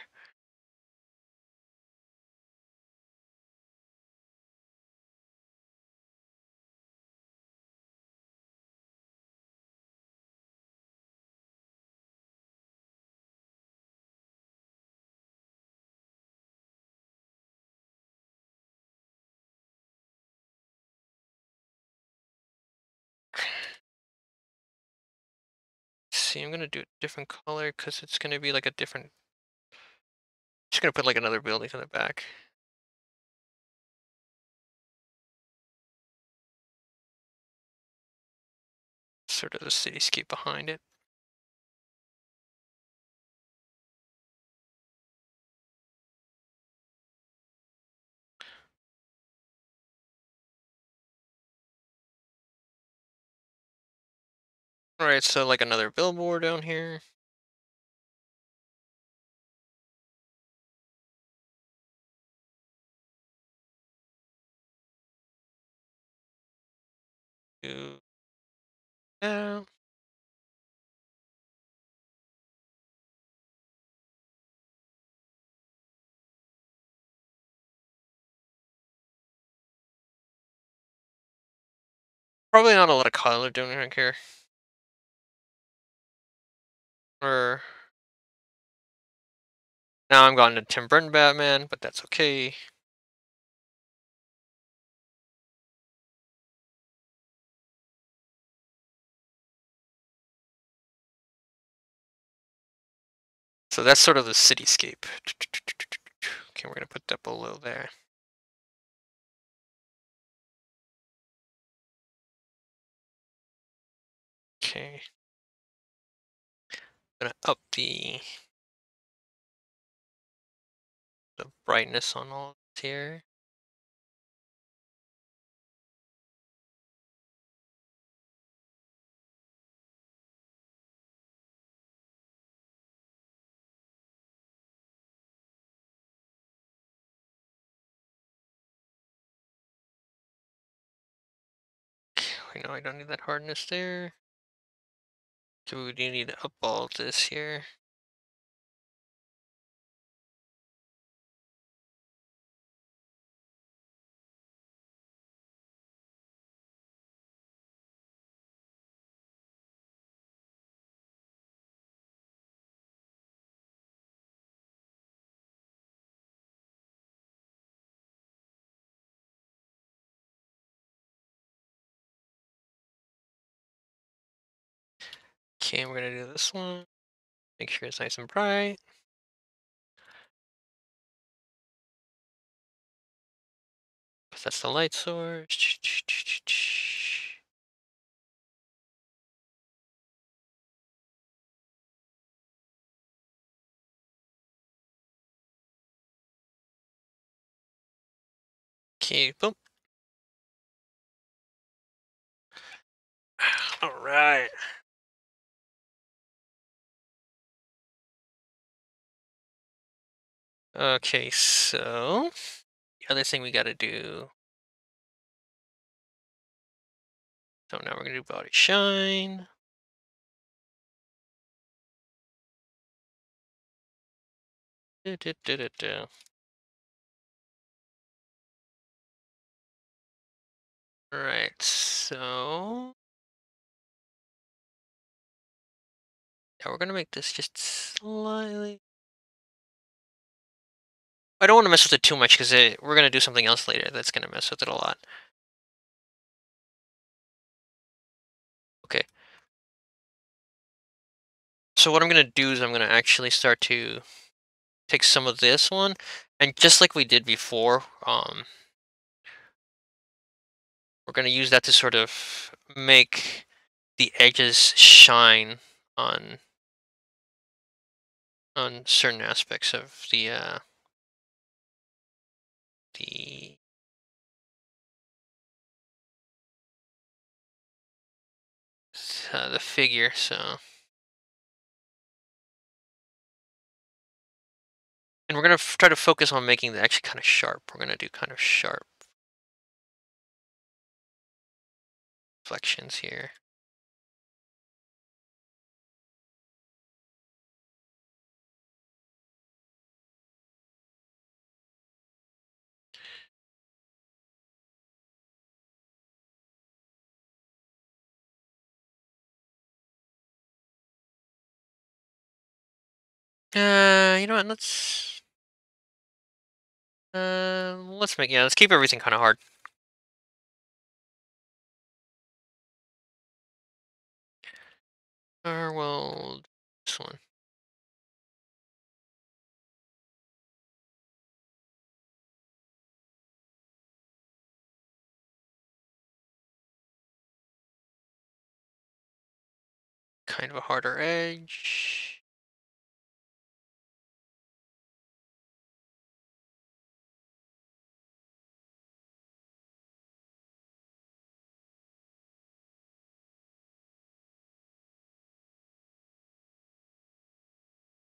See, I'm gonna do a different color because it's gonna be like a different. Just gonna put like another building in the back. Sort of the cityscape behind it. Alright, so like another billboard down here. Yeah. Probably not a lot of color doing right here. Or now I'm going to Tim Burton Batman, but that's okay. So that's sort of the cityscape. Okay, we're gonna put that below there. Okay. Gonna up the the brightness on all here. Okay, no, I don't need that hardness there. So we do need to up all this here. Okay, we're gonna do this one. Make sure it's nice and bright. That's the light source. Okay, boom. (sighs) All right. Okay, so the other thing we got to do. So now we're gonna do body shine. Du- du- du- right, so now we're gonna make this just slightly. I don't want to mess with it too much because we're gonna do something else later that's gonna mess with it a lot. Okay. So what I'm gonna do is I'm gonna actually start to take some of this one, and just like we did before, um, we're gonna use that to sort of make the edges shine on on certain aspects of the uh, the uh, the figure. So, and we're gonna try to focus on making it actually kind of sharp. We're gonna do kind of sharp reflections here. Uh, you know what? Let's uh, let's make yeah. Let's keep everything kind of hard. Or well, this one. Kind of a harder edge.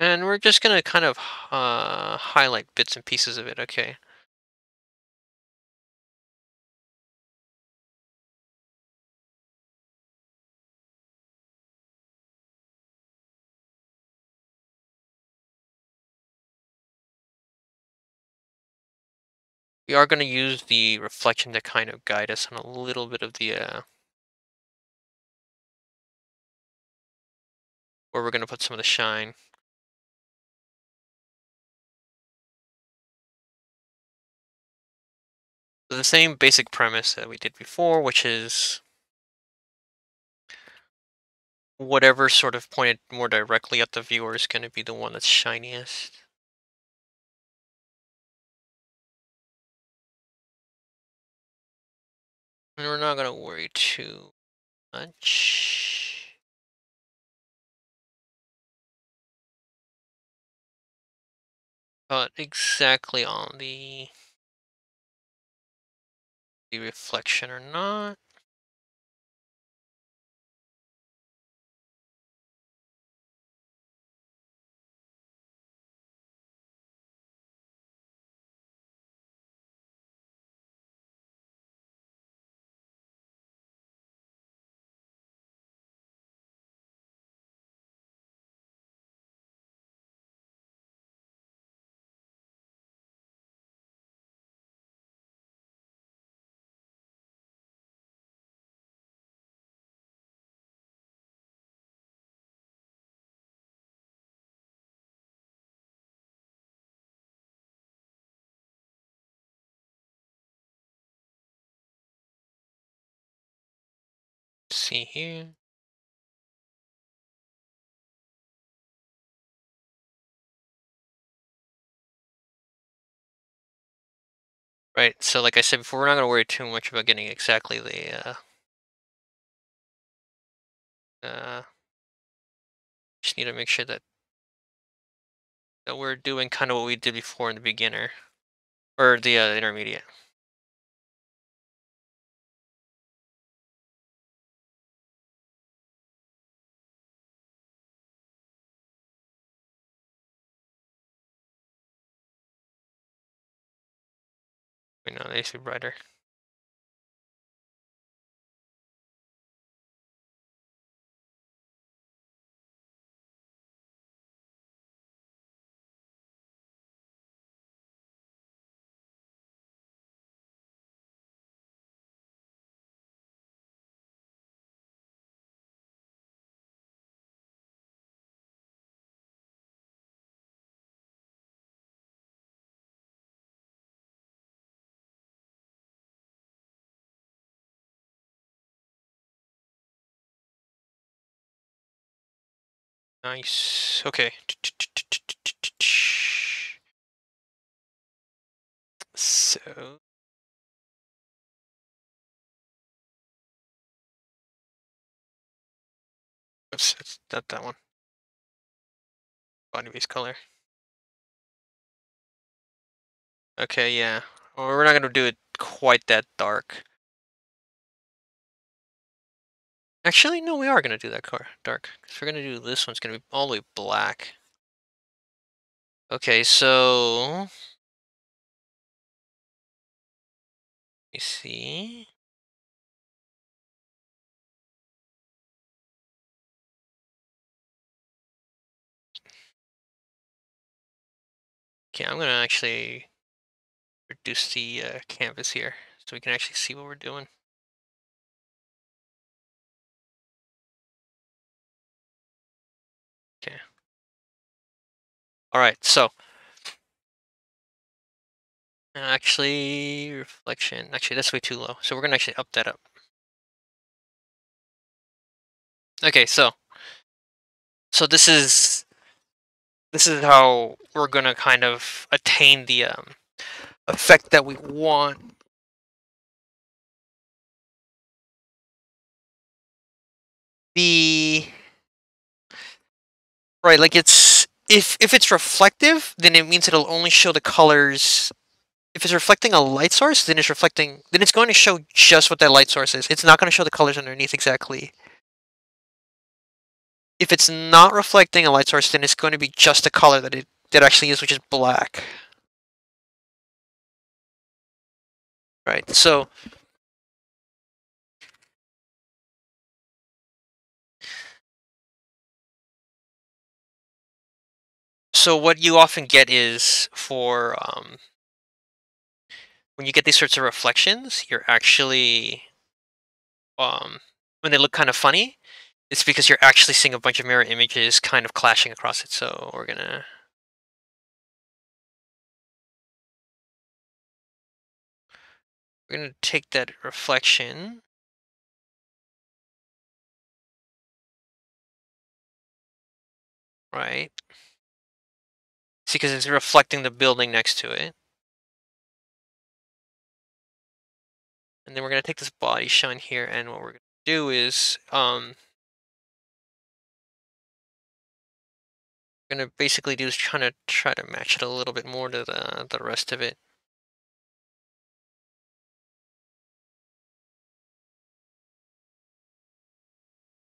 And we're just going to kind of uh, highlight bits and pieces of it, okay. We are going to use the reflection to kind of guide us on a little bit of the uh, where we're going to put some of the shine. The same basic premise that we did before, which is whatever sort of pointed more directly at the viewer is going to be the one that's shiniest. And we're not going to worry too much. But exactly on the reflection or not. See here. Right, so like I said before, we're not going to worry too much about getting exactly the, uh, uh, just need to make sure that that we're doing kind of what we did before in the beginner, or the uh, intermediate. We know they see brighter. Nice. Okay. So. Oops, it's not that one. Body base color. Okay, yeah. Well, we're not going to do it quite that dark. Actually, no, we are going to do that car dark. Because we're going to do this one's going to be all the way black. Okay, so... Let me see. Okay, I'm going to actually reduce the uh, canvas here so we can actually see what we're doing. All right, so actually reflection. Actually, that's way too low. So we're gonna actually up that up. Okay, so so this is this is how we're gonna kind of attain the um, effect that we want. The right, like it's if if it's reflective, then it means it'll only show the colors. If it's reflecting a light source, then it's reflecting. Then it's going to show just what that light source is. It's not going to show the colors underneath exactly. If it's not reflecting a light source, then it's going to be just the color that it that actually is, which is black. Right. So so what you often get is for um, when you get these sorts of reflections, you're actually um, when they look kind of funny, It's because you're actually seeing a bunch of mirror images kind of clashing across it, so we're gonna we're gonna take that reflection right? See, because it's reflecting the building next to it. And then we're going to take this body shine here, and what we're going to do is, um, we're going to basically do is trying to try to match it a little bit more to the the rest of it.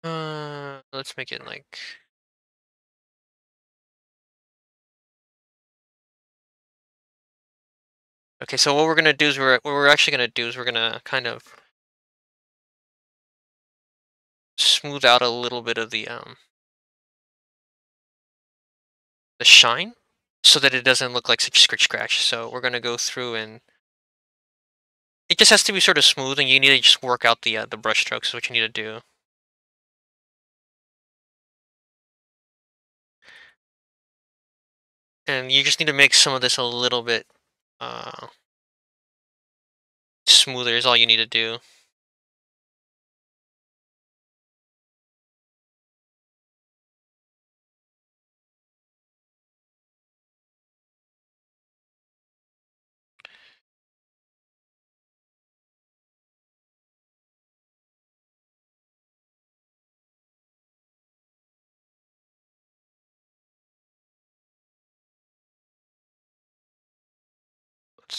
Uh, let's make it like Okay, so what we're gonna do is we're what we're actually gonna do is we're gonna kind of smooth out a little bit of the um the shine so that it doesn't look like such scratch scratch. So we're gonna go through and it just has to be sort of smooth, and you need to just work out the uh, the brush strokes. Is what you need to do. And you just need to make some of this a little bit uh, smoother is all you need to do.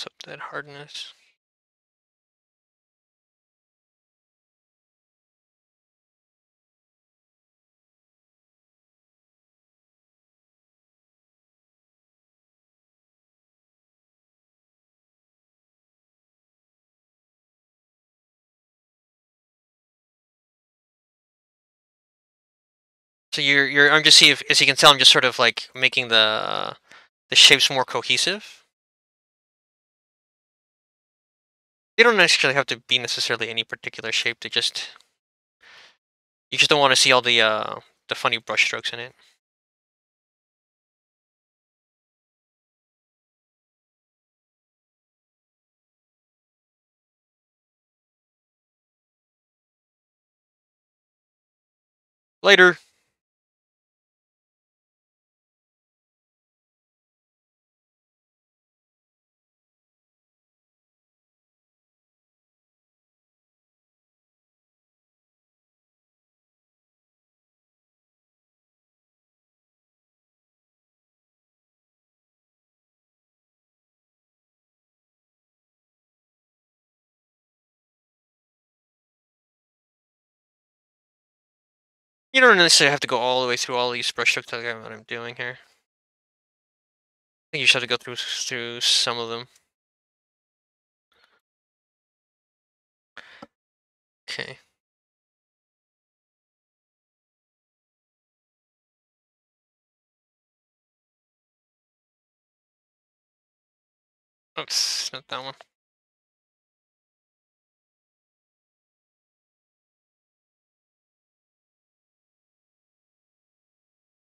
Up that hardness? So you're you're I'm just see if as you can tell I'm just sort of like making the uh, the shapes more cohesive. They don't necessarily have to be necessarily any particular shape. They just you just don't want to see all the uh the funny brush strokes in it. Later. You don't necessarily have to go all the way through all these brush strokes like what I'm doing here. I think you should have to go through through some of them. Okay. Oops, not that one.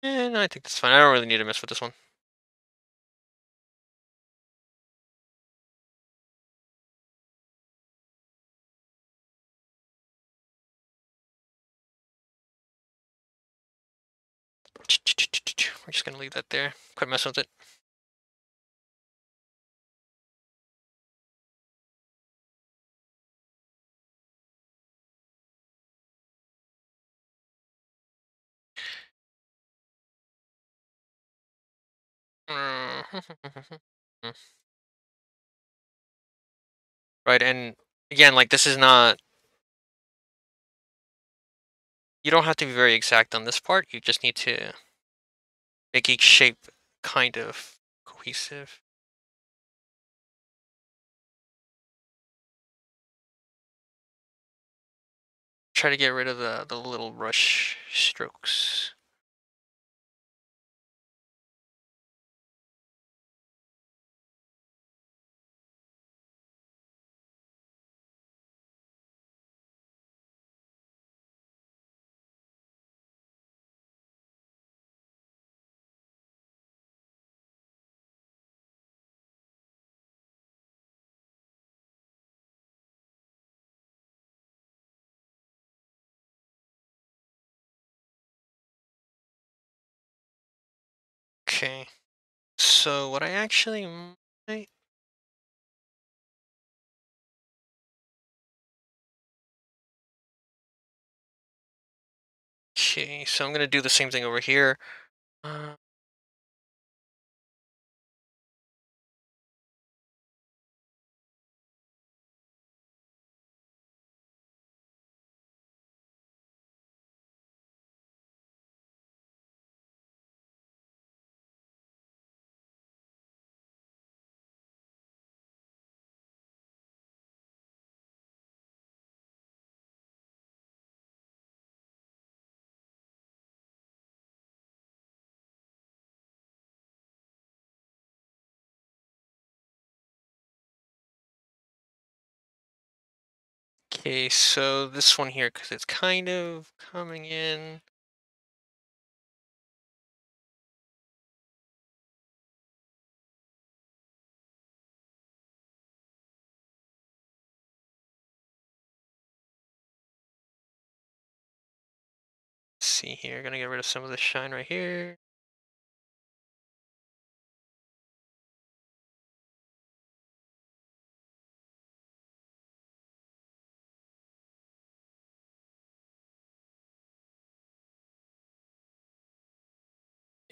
Eh, no, I think that's fine. I don't really need to mess with this one. We're just gonna leave that there. Quit messing with it. (laughs) Mm. Right, and again, like this is not you don't have to be very exact on this part. You just need to make each shape kind of cohesive. Try to get rid of the, the little brush strokes. Okay. So what I actually might Okay, so I'm gonna do the same thing over here. Uh, Okay, so this one here, because it's kind of coming in. Let's see here, gonna get rid of some of the shine right here.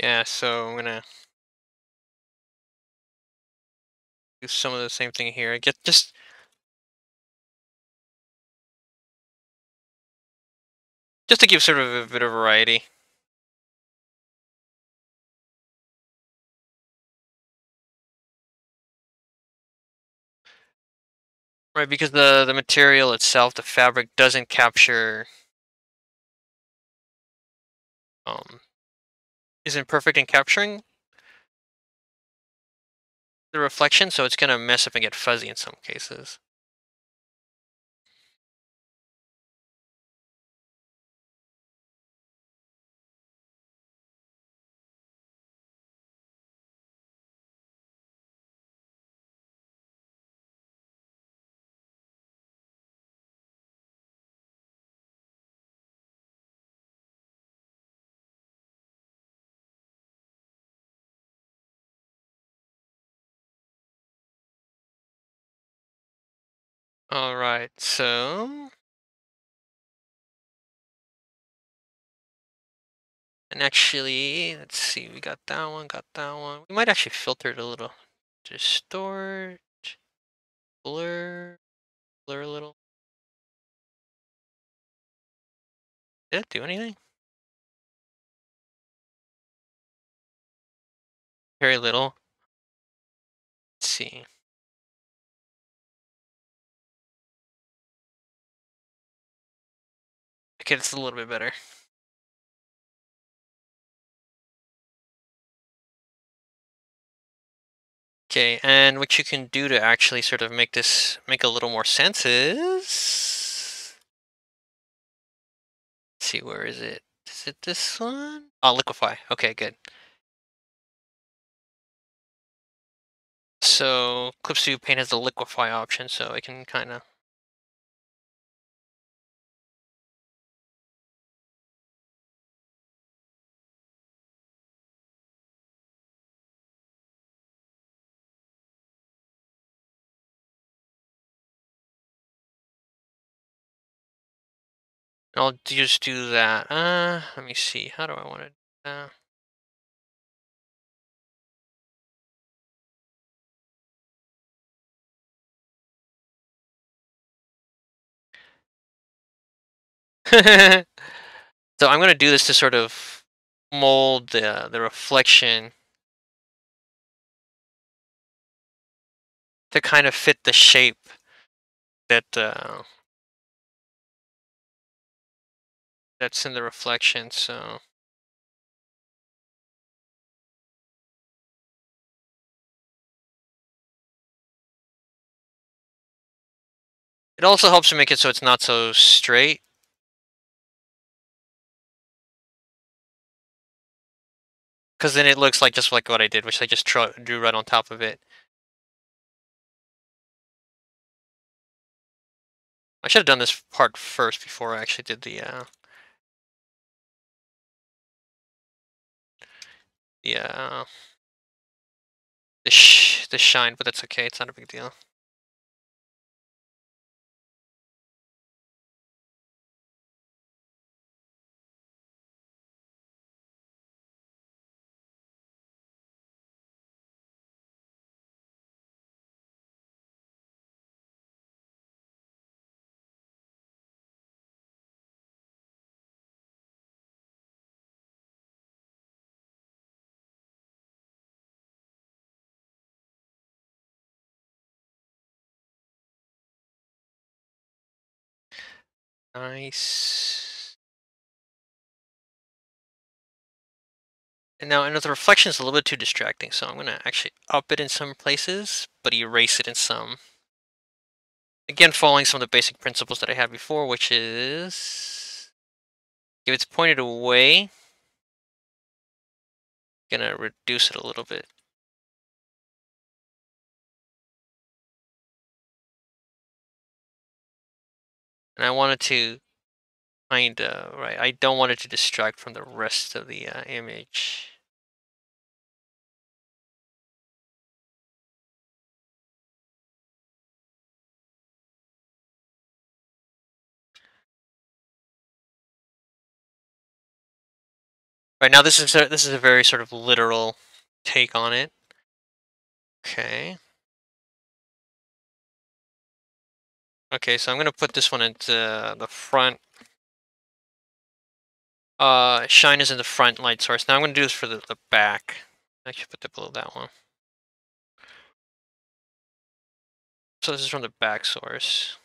Yeah, so I'm gonna do some of the same thing here. I get just just to give sort of a bit of variety. Right, because the the material itself, the fabric, doesn't capture um isn't perfect in capturing the reflection, so it's gonna mess up and get fuzzy in some cases. All right, so and actually, let's see, we got that one, got that one. We might actually filter it a little. Distort, blur, blur a little. Did it do anything? Very little. Let's see. Okay, it's a little bit better. Okay, and what you can do to actually sort of make this make a little more sense is... Let's see, where is it? Is it this one? Ah, oh, liquify. Okay, good. So Clip Studio Paint has the liquify option, so I can kind of I'll just do that. Uh, let me see. How do I want to do that? (laughs) so I'm going to do this to sort of mold the, the reflection to kind of fit the shape that uh, that's in the reflection. So it also helps to make it so it's not so straight. Because then it looks like just like what I did, which I just drew right on top of it. I should have done this part first before I actually did the uh, uh, the sh the shine, but that's okay. It's not a big deal. Nice. And now, I know the reflection is a little bit too distracting, so I'm going to actually up it in some places, but erase it in some. Again, following some of the basic principles that I had before, which is if it's pointed away, gonna reduce it a little bit. And I wanted to kind of, right, I don't want it to distract from the rest of the uh, image. Right now, this is a, this is a very sort of literal take on it. Okay. Okay, so I'm gonna put this one into the front. Uh, shine is in the front light source. Now I'm gonna do this for the, the back. Actually, put it below that one. So this is from the back source.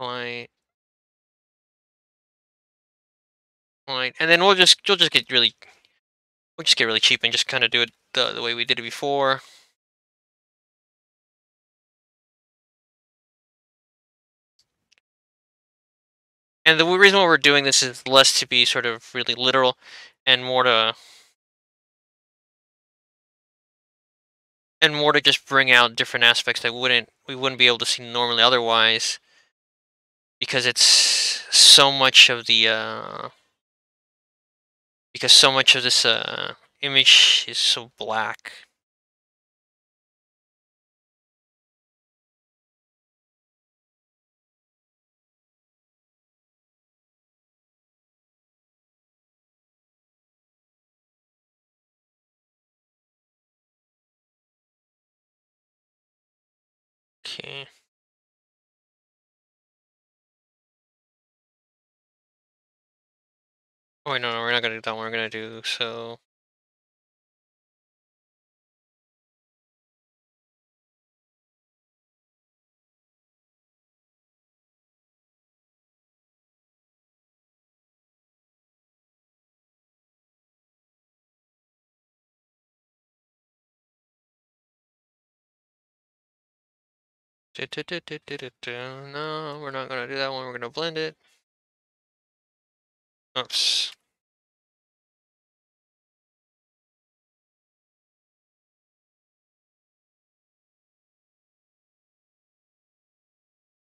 Light. Light. And then we'll just, we'll just get really, we'll just get really cheap and just kind of do it the, the way we did it before. And the reason why we're doing this is less to be sort of really literal and more to and more to just bring out different aspects that wouldn't we wouldn't be able to see normally otherwise because it's so much of the uh because so much of this uh image is so black okay. Oh wait no, no we're not gonna do that one we're gonna do so No, we're not gonna do that one. We're gonna blend it. Oops.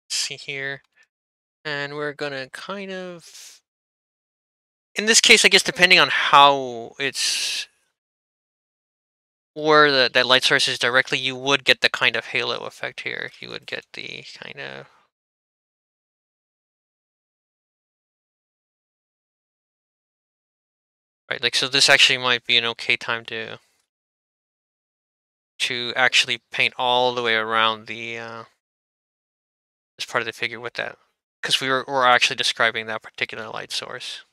See here. And we're gonna kind of... In this case, I guess depending on how it's... Where the, that light source is directly, you would get the kind of halo effect here. You would get the kind of... Right, like, so this actually might be an okay time to... To actually paint all the way around the... Uh, this part of the figure with that. Because we were, we're actually describing that particular light source.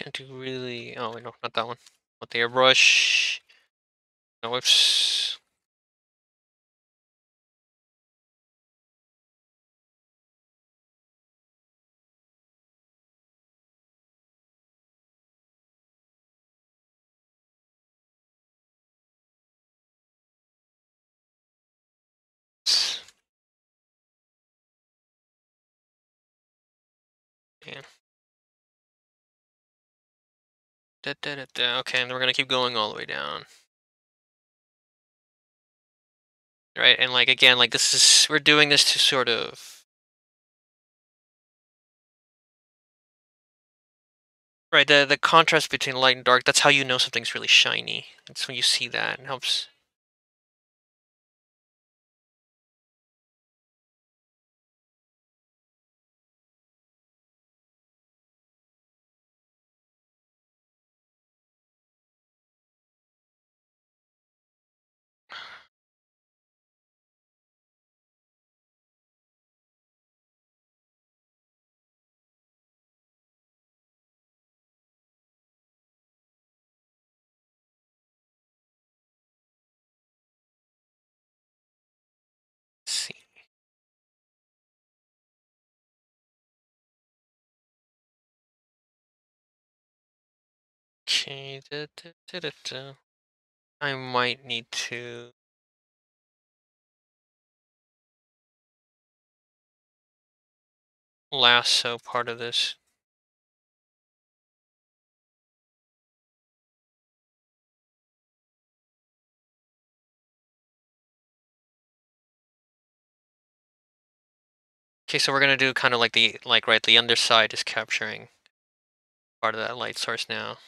Gonna do really. Oh no, not that one. With the airbrush. No, it's Yeah. Da, da, da. Okay, and we're gonna keep going all the way down. Right, and like again, like this is we're doing this to sort of Right, the the contrast between light and dark, that's how you know something's really shiny. It's when you see that, it helps Okay, da, da, da. I might need to lasso part of this. Okay, so we're gonna do kind of like the like right, the underside is capturing part of that light source now.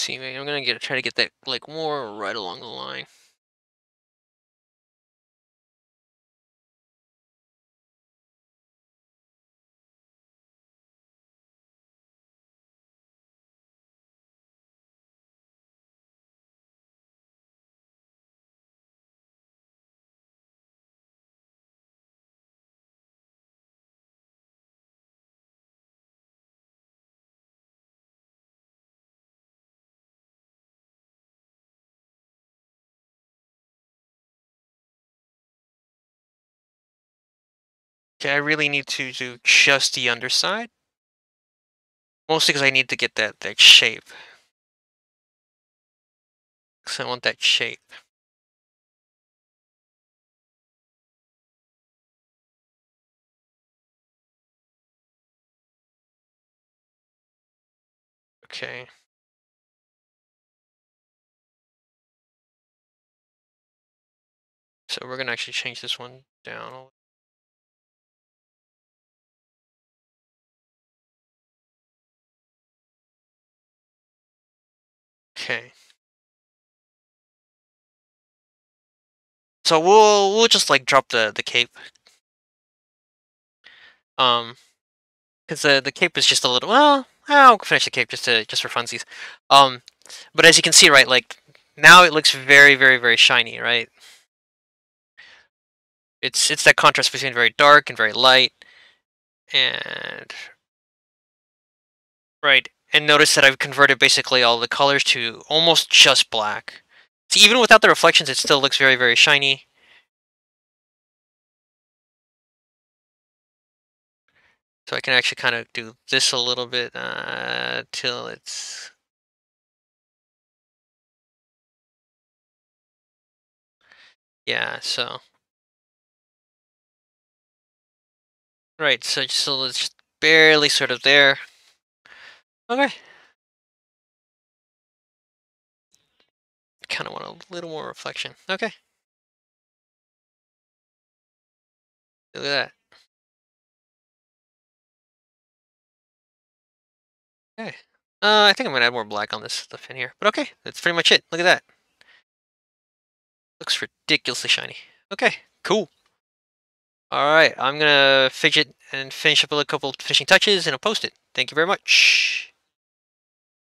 See, wait, I'm gonna get try to get that like more right along the line. Okay, I really need to do just the underside. Mostly because I need to get that that shape. Because I want that shape. Okay. So we're gonna actually change this one down. Okay. So we'll we'll just like drop the the cape. Um, because the the cape is just a little. Well, I'll finish the cape just to just for funsies. Um, but as you can see, right, like now it looks very very very shiny, right? It's it's that contrast between very dark and very light, and right. And notice that I've converted basically all the colors to almost just black. So even without the reflections, it still looks very very shiny. So I can actually kind of do this a little bit uh, till it's yeah. So right. So so it's just barely sort of there. Okay. Kind of want a little more reflection. Okay. Look at that. Okay. Uh, I think I'm going to add more black on this stuff in here. But okay, that's pretty much it. Look at that. Looks ridiculously shiny. Okay, cool. Alright, I'm going to fidget and finish up a couple finishing touches and I'll post it. Thank you very much.